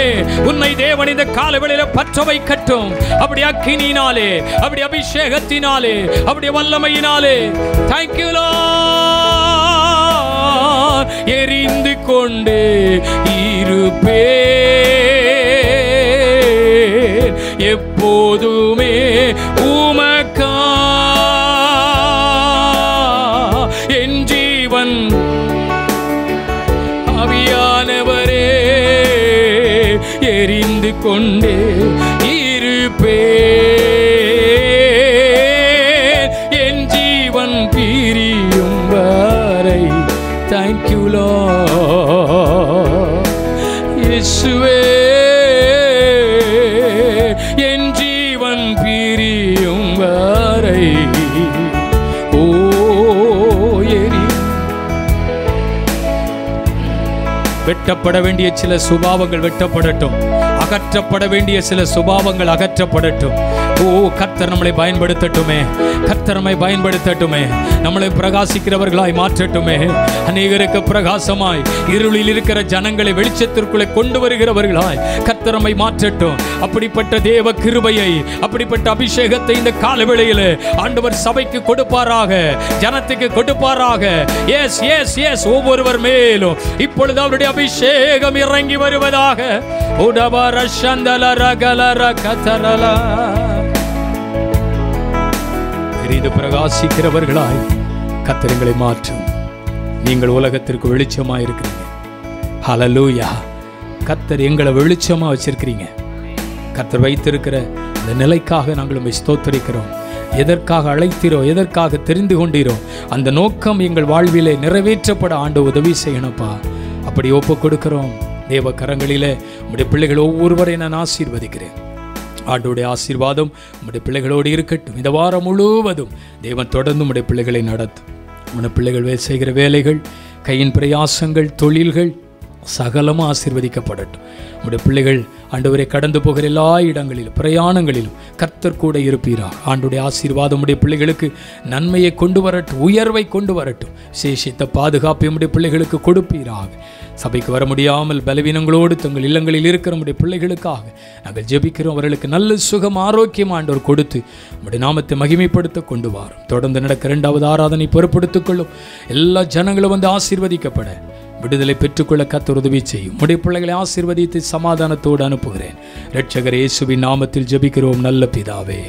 உன்னை தேவன் இந்த கால வேளையில பற்ற வைக்கட்டும். அப்படி அக்கினினாலே அப்படி அபிஷேகத்தினாலே அப்படி வல்லமையினாலே தேங்க்யூ எரிந்து கொண்டே இருப்பே எப்போதுமே உமக்கா. என் ஜீவன் ஆவியானவரே எரிந்து கொண்டே வெட்டப்பட வேண்டிய சில சுபாவங்கள் வெட்டப்படட்டும். அகற்றப்பட வேண்டிய சில சுபாவங்கள் அகற்றப்படட்டும். ஓ கர்த்தர் நம்மளை பயன்படுத்தட்டுமே. கர்த்தர் நம்மை பயன்படுத்தட்டுமே. நம்மளை பிரகாசிக்கிறவர்களாய் மாற்றட்டுமே. அநேகருக்கு பிரகாசமாய் இருளில் இருக்கிற ஜனங்களை வெளிச்சத்திற்குள்ளே கொண்டு வருகிறவர்களாய் கர்த்தரமை மாற்றட்டும். அப்படிப்பட்ட தேவ கிருபையை அப்படிப்பட்ட அபிஷேகத்தை இந்த காலவேளையில் ஆண்டவர் சபைக்கு கொடுப்பாராக ஜனத்துக்கு கொடுப்பாராக. எஸ் எஸ் எஸ் ஒவ்வொருவர் மேலும் இப்பொழுது அவருடைய அபிஷேகம் இறங்கி வருவதாக. உடவர் சந்தல ரகலர கதரலா பெரிது பிரகாசிக்கிறவர்களாய் கத்திரங்களை மாற்றும். நீங்கள் உலகத்திற்கு வெளிச்சமா இருக்கிறீங்க. ஹலலூயா கத்தர் எங்களை வெளிச்சமா வச்சிருக்கிறீங்க. கத்தர் வைத்திருக்கிற இந்த நிலைக்காக நாங்கள் உம்மை ஸ்தோத்தரிக்கிறோம். எதற்காக அழைத்தீரோ எதற்காக தெரிந்து கொண்டீரோ அந்த நோக்கம் எங்கள் வாழ்விலே நிறைவேற்றப்பட ஆண்டு உதவி செய்யணும்ப்பா. அப்படி ஒப்பு கொடுக்கிறோம். தேவ கரங்களிலே உம்முடைய பிள்ளைகள் ஒவ்வொருவரையும் நான் ஆசீர்வதிக்கிறேன். ஆண்டோடைய ஆசீர்வாதம் உம்முடைய பிள்ளைகளோடு இருக்கட்டும். இந்த வாரம் முழுவதும் தேவன் தொடர்ந்து உம்முடைய பிள்ளைகளை நடத்தும் உன பிள்ளைகள் வே- செய்கிற வேலைகள் கையின் பிரயாசங்கள் தொழில்கள் சகலமும் ஆசீர்வதிக்கப்படட்டும். உங்களுடைய பிள்ளைகள் ஆண்டவரை கடந்து போகிற எல்லா இடங்களிலும் பிரயாணங்களிலும் கர்த்தர் கூட இருப்பீராக ஆண்டுடைய ஆசீர்வாதம் உடைய பிள்ளைகளுக்கு நன்மையை கொண்டு வரட்டும் உயர்வை கொண்டு வரட்டும். சேஷித்த பாதுகாப்பை உடைய பிள்ளைகளுக்கு கொடுப்பீராக. சபைக்கு வர முடியாமல் பலவீனங்களோடு தங்கள் இல்லங்களில் இருக்கிற நம்முடைய பிள்ளைகளுக்காக நாங்கள் ஜெபிக்கிறோம். அவர்களுக்கு நல்ல சுகம் ஆரோக்கியம் ஆண்டவர் கொடுத்து நம்முடைய நாமத்தை மகிமைப்படுத்த கொண்டு வாரும். தொடர்ந்து நடக்க இரண்டாவது ஆராதனை பொறுப்படுத்திக் கொள்ளும். எல்லா ஜனங்களும் வந்து ஆசீர்வதிக்கப்பட விடுதலை பெற்றுக்கொள்ள கத்தர் உதவி செய்யும். உடைய பிள்ளைகளை ஆசீர்வதித்து சமாதானத்தோடு அனுப்புகிறேன். இரட்சகர் இயேசுவின் நாமத்தில் ஜெபிக்கிறோம். நல்ல பிதாவே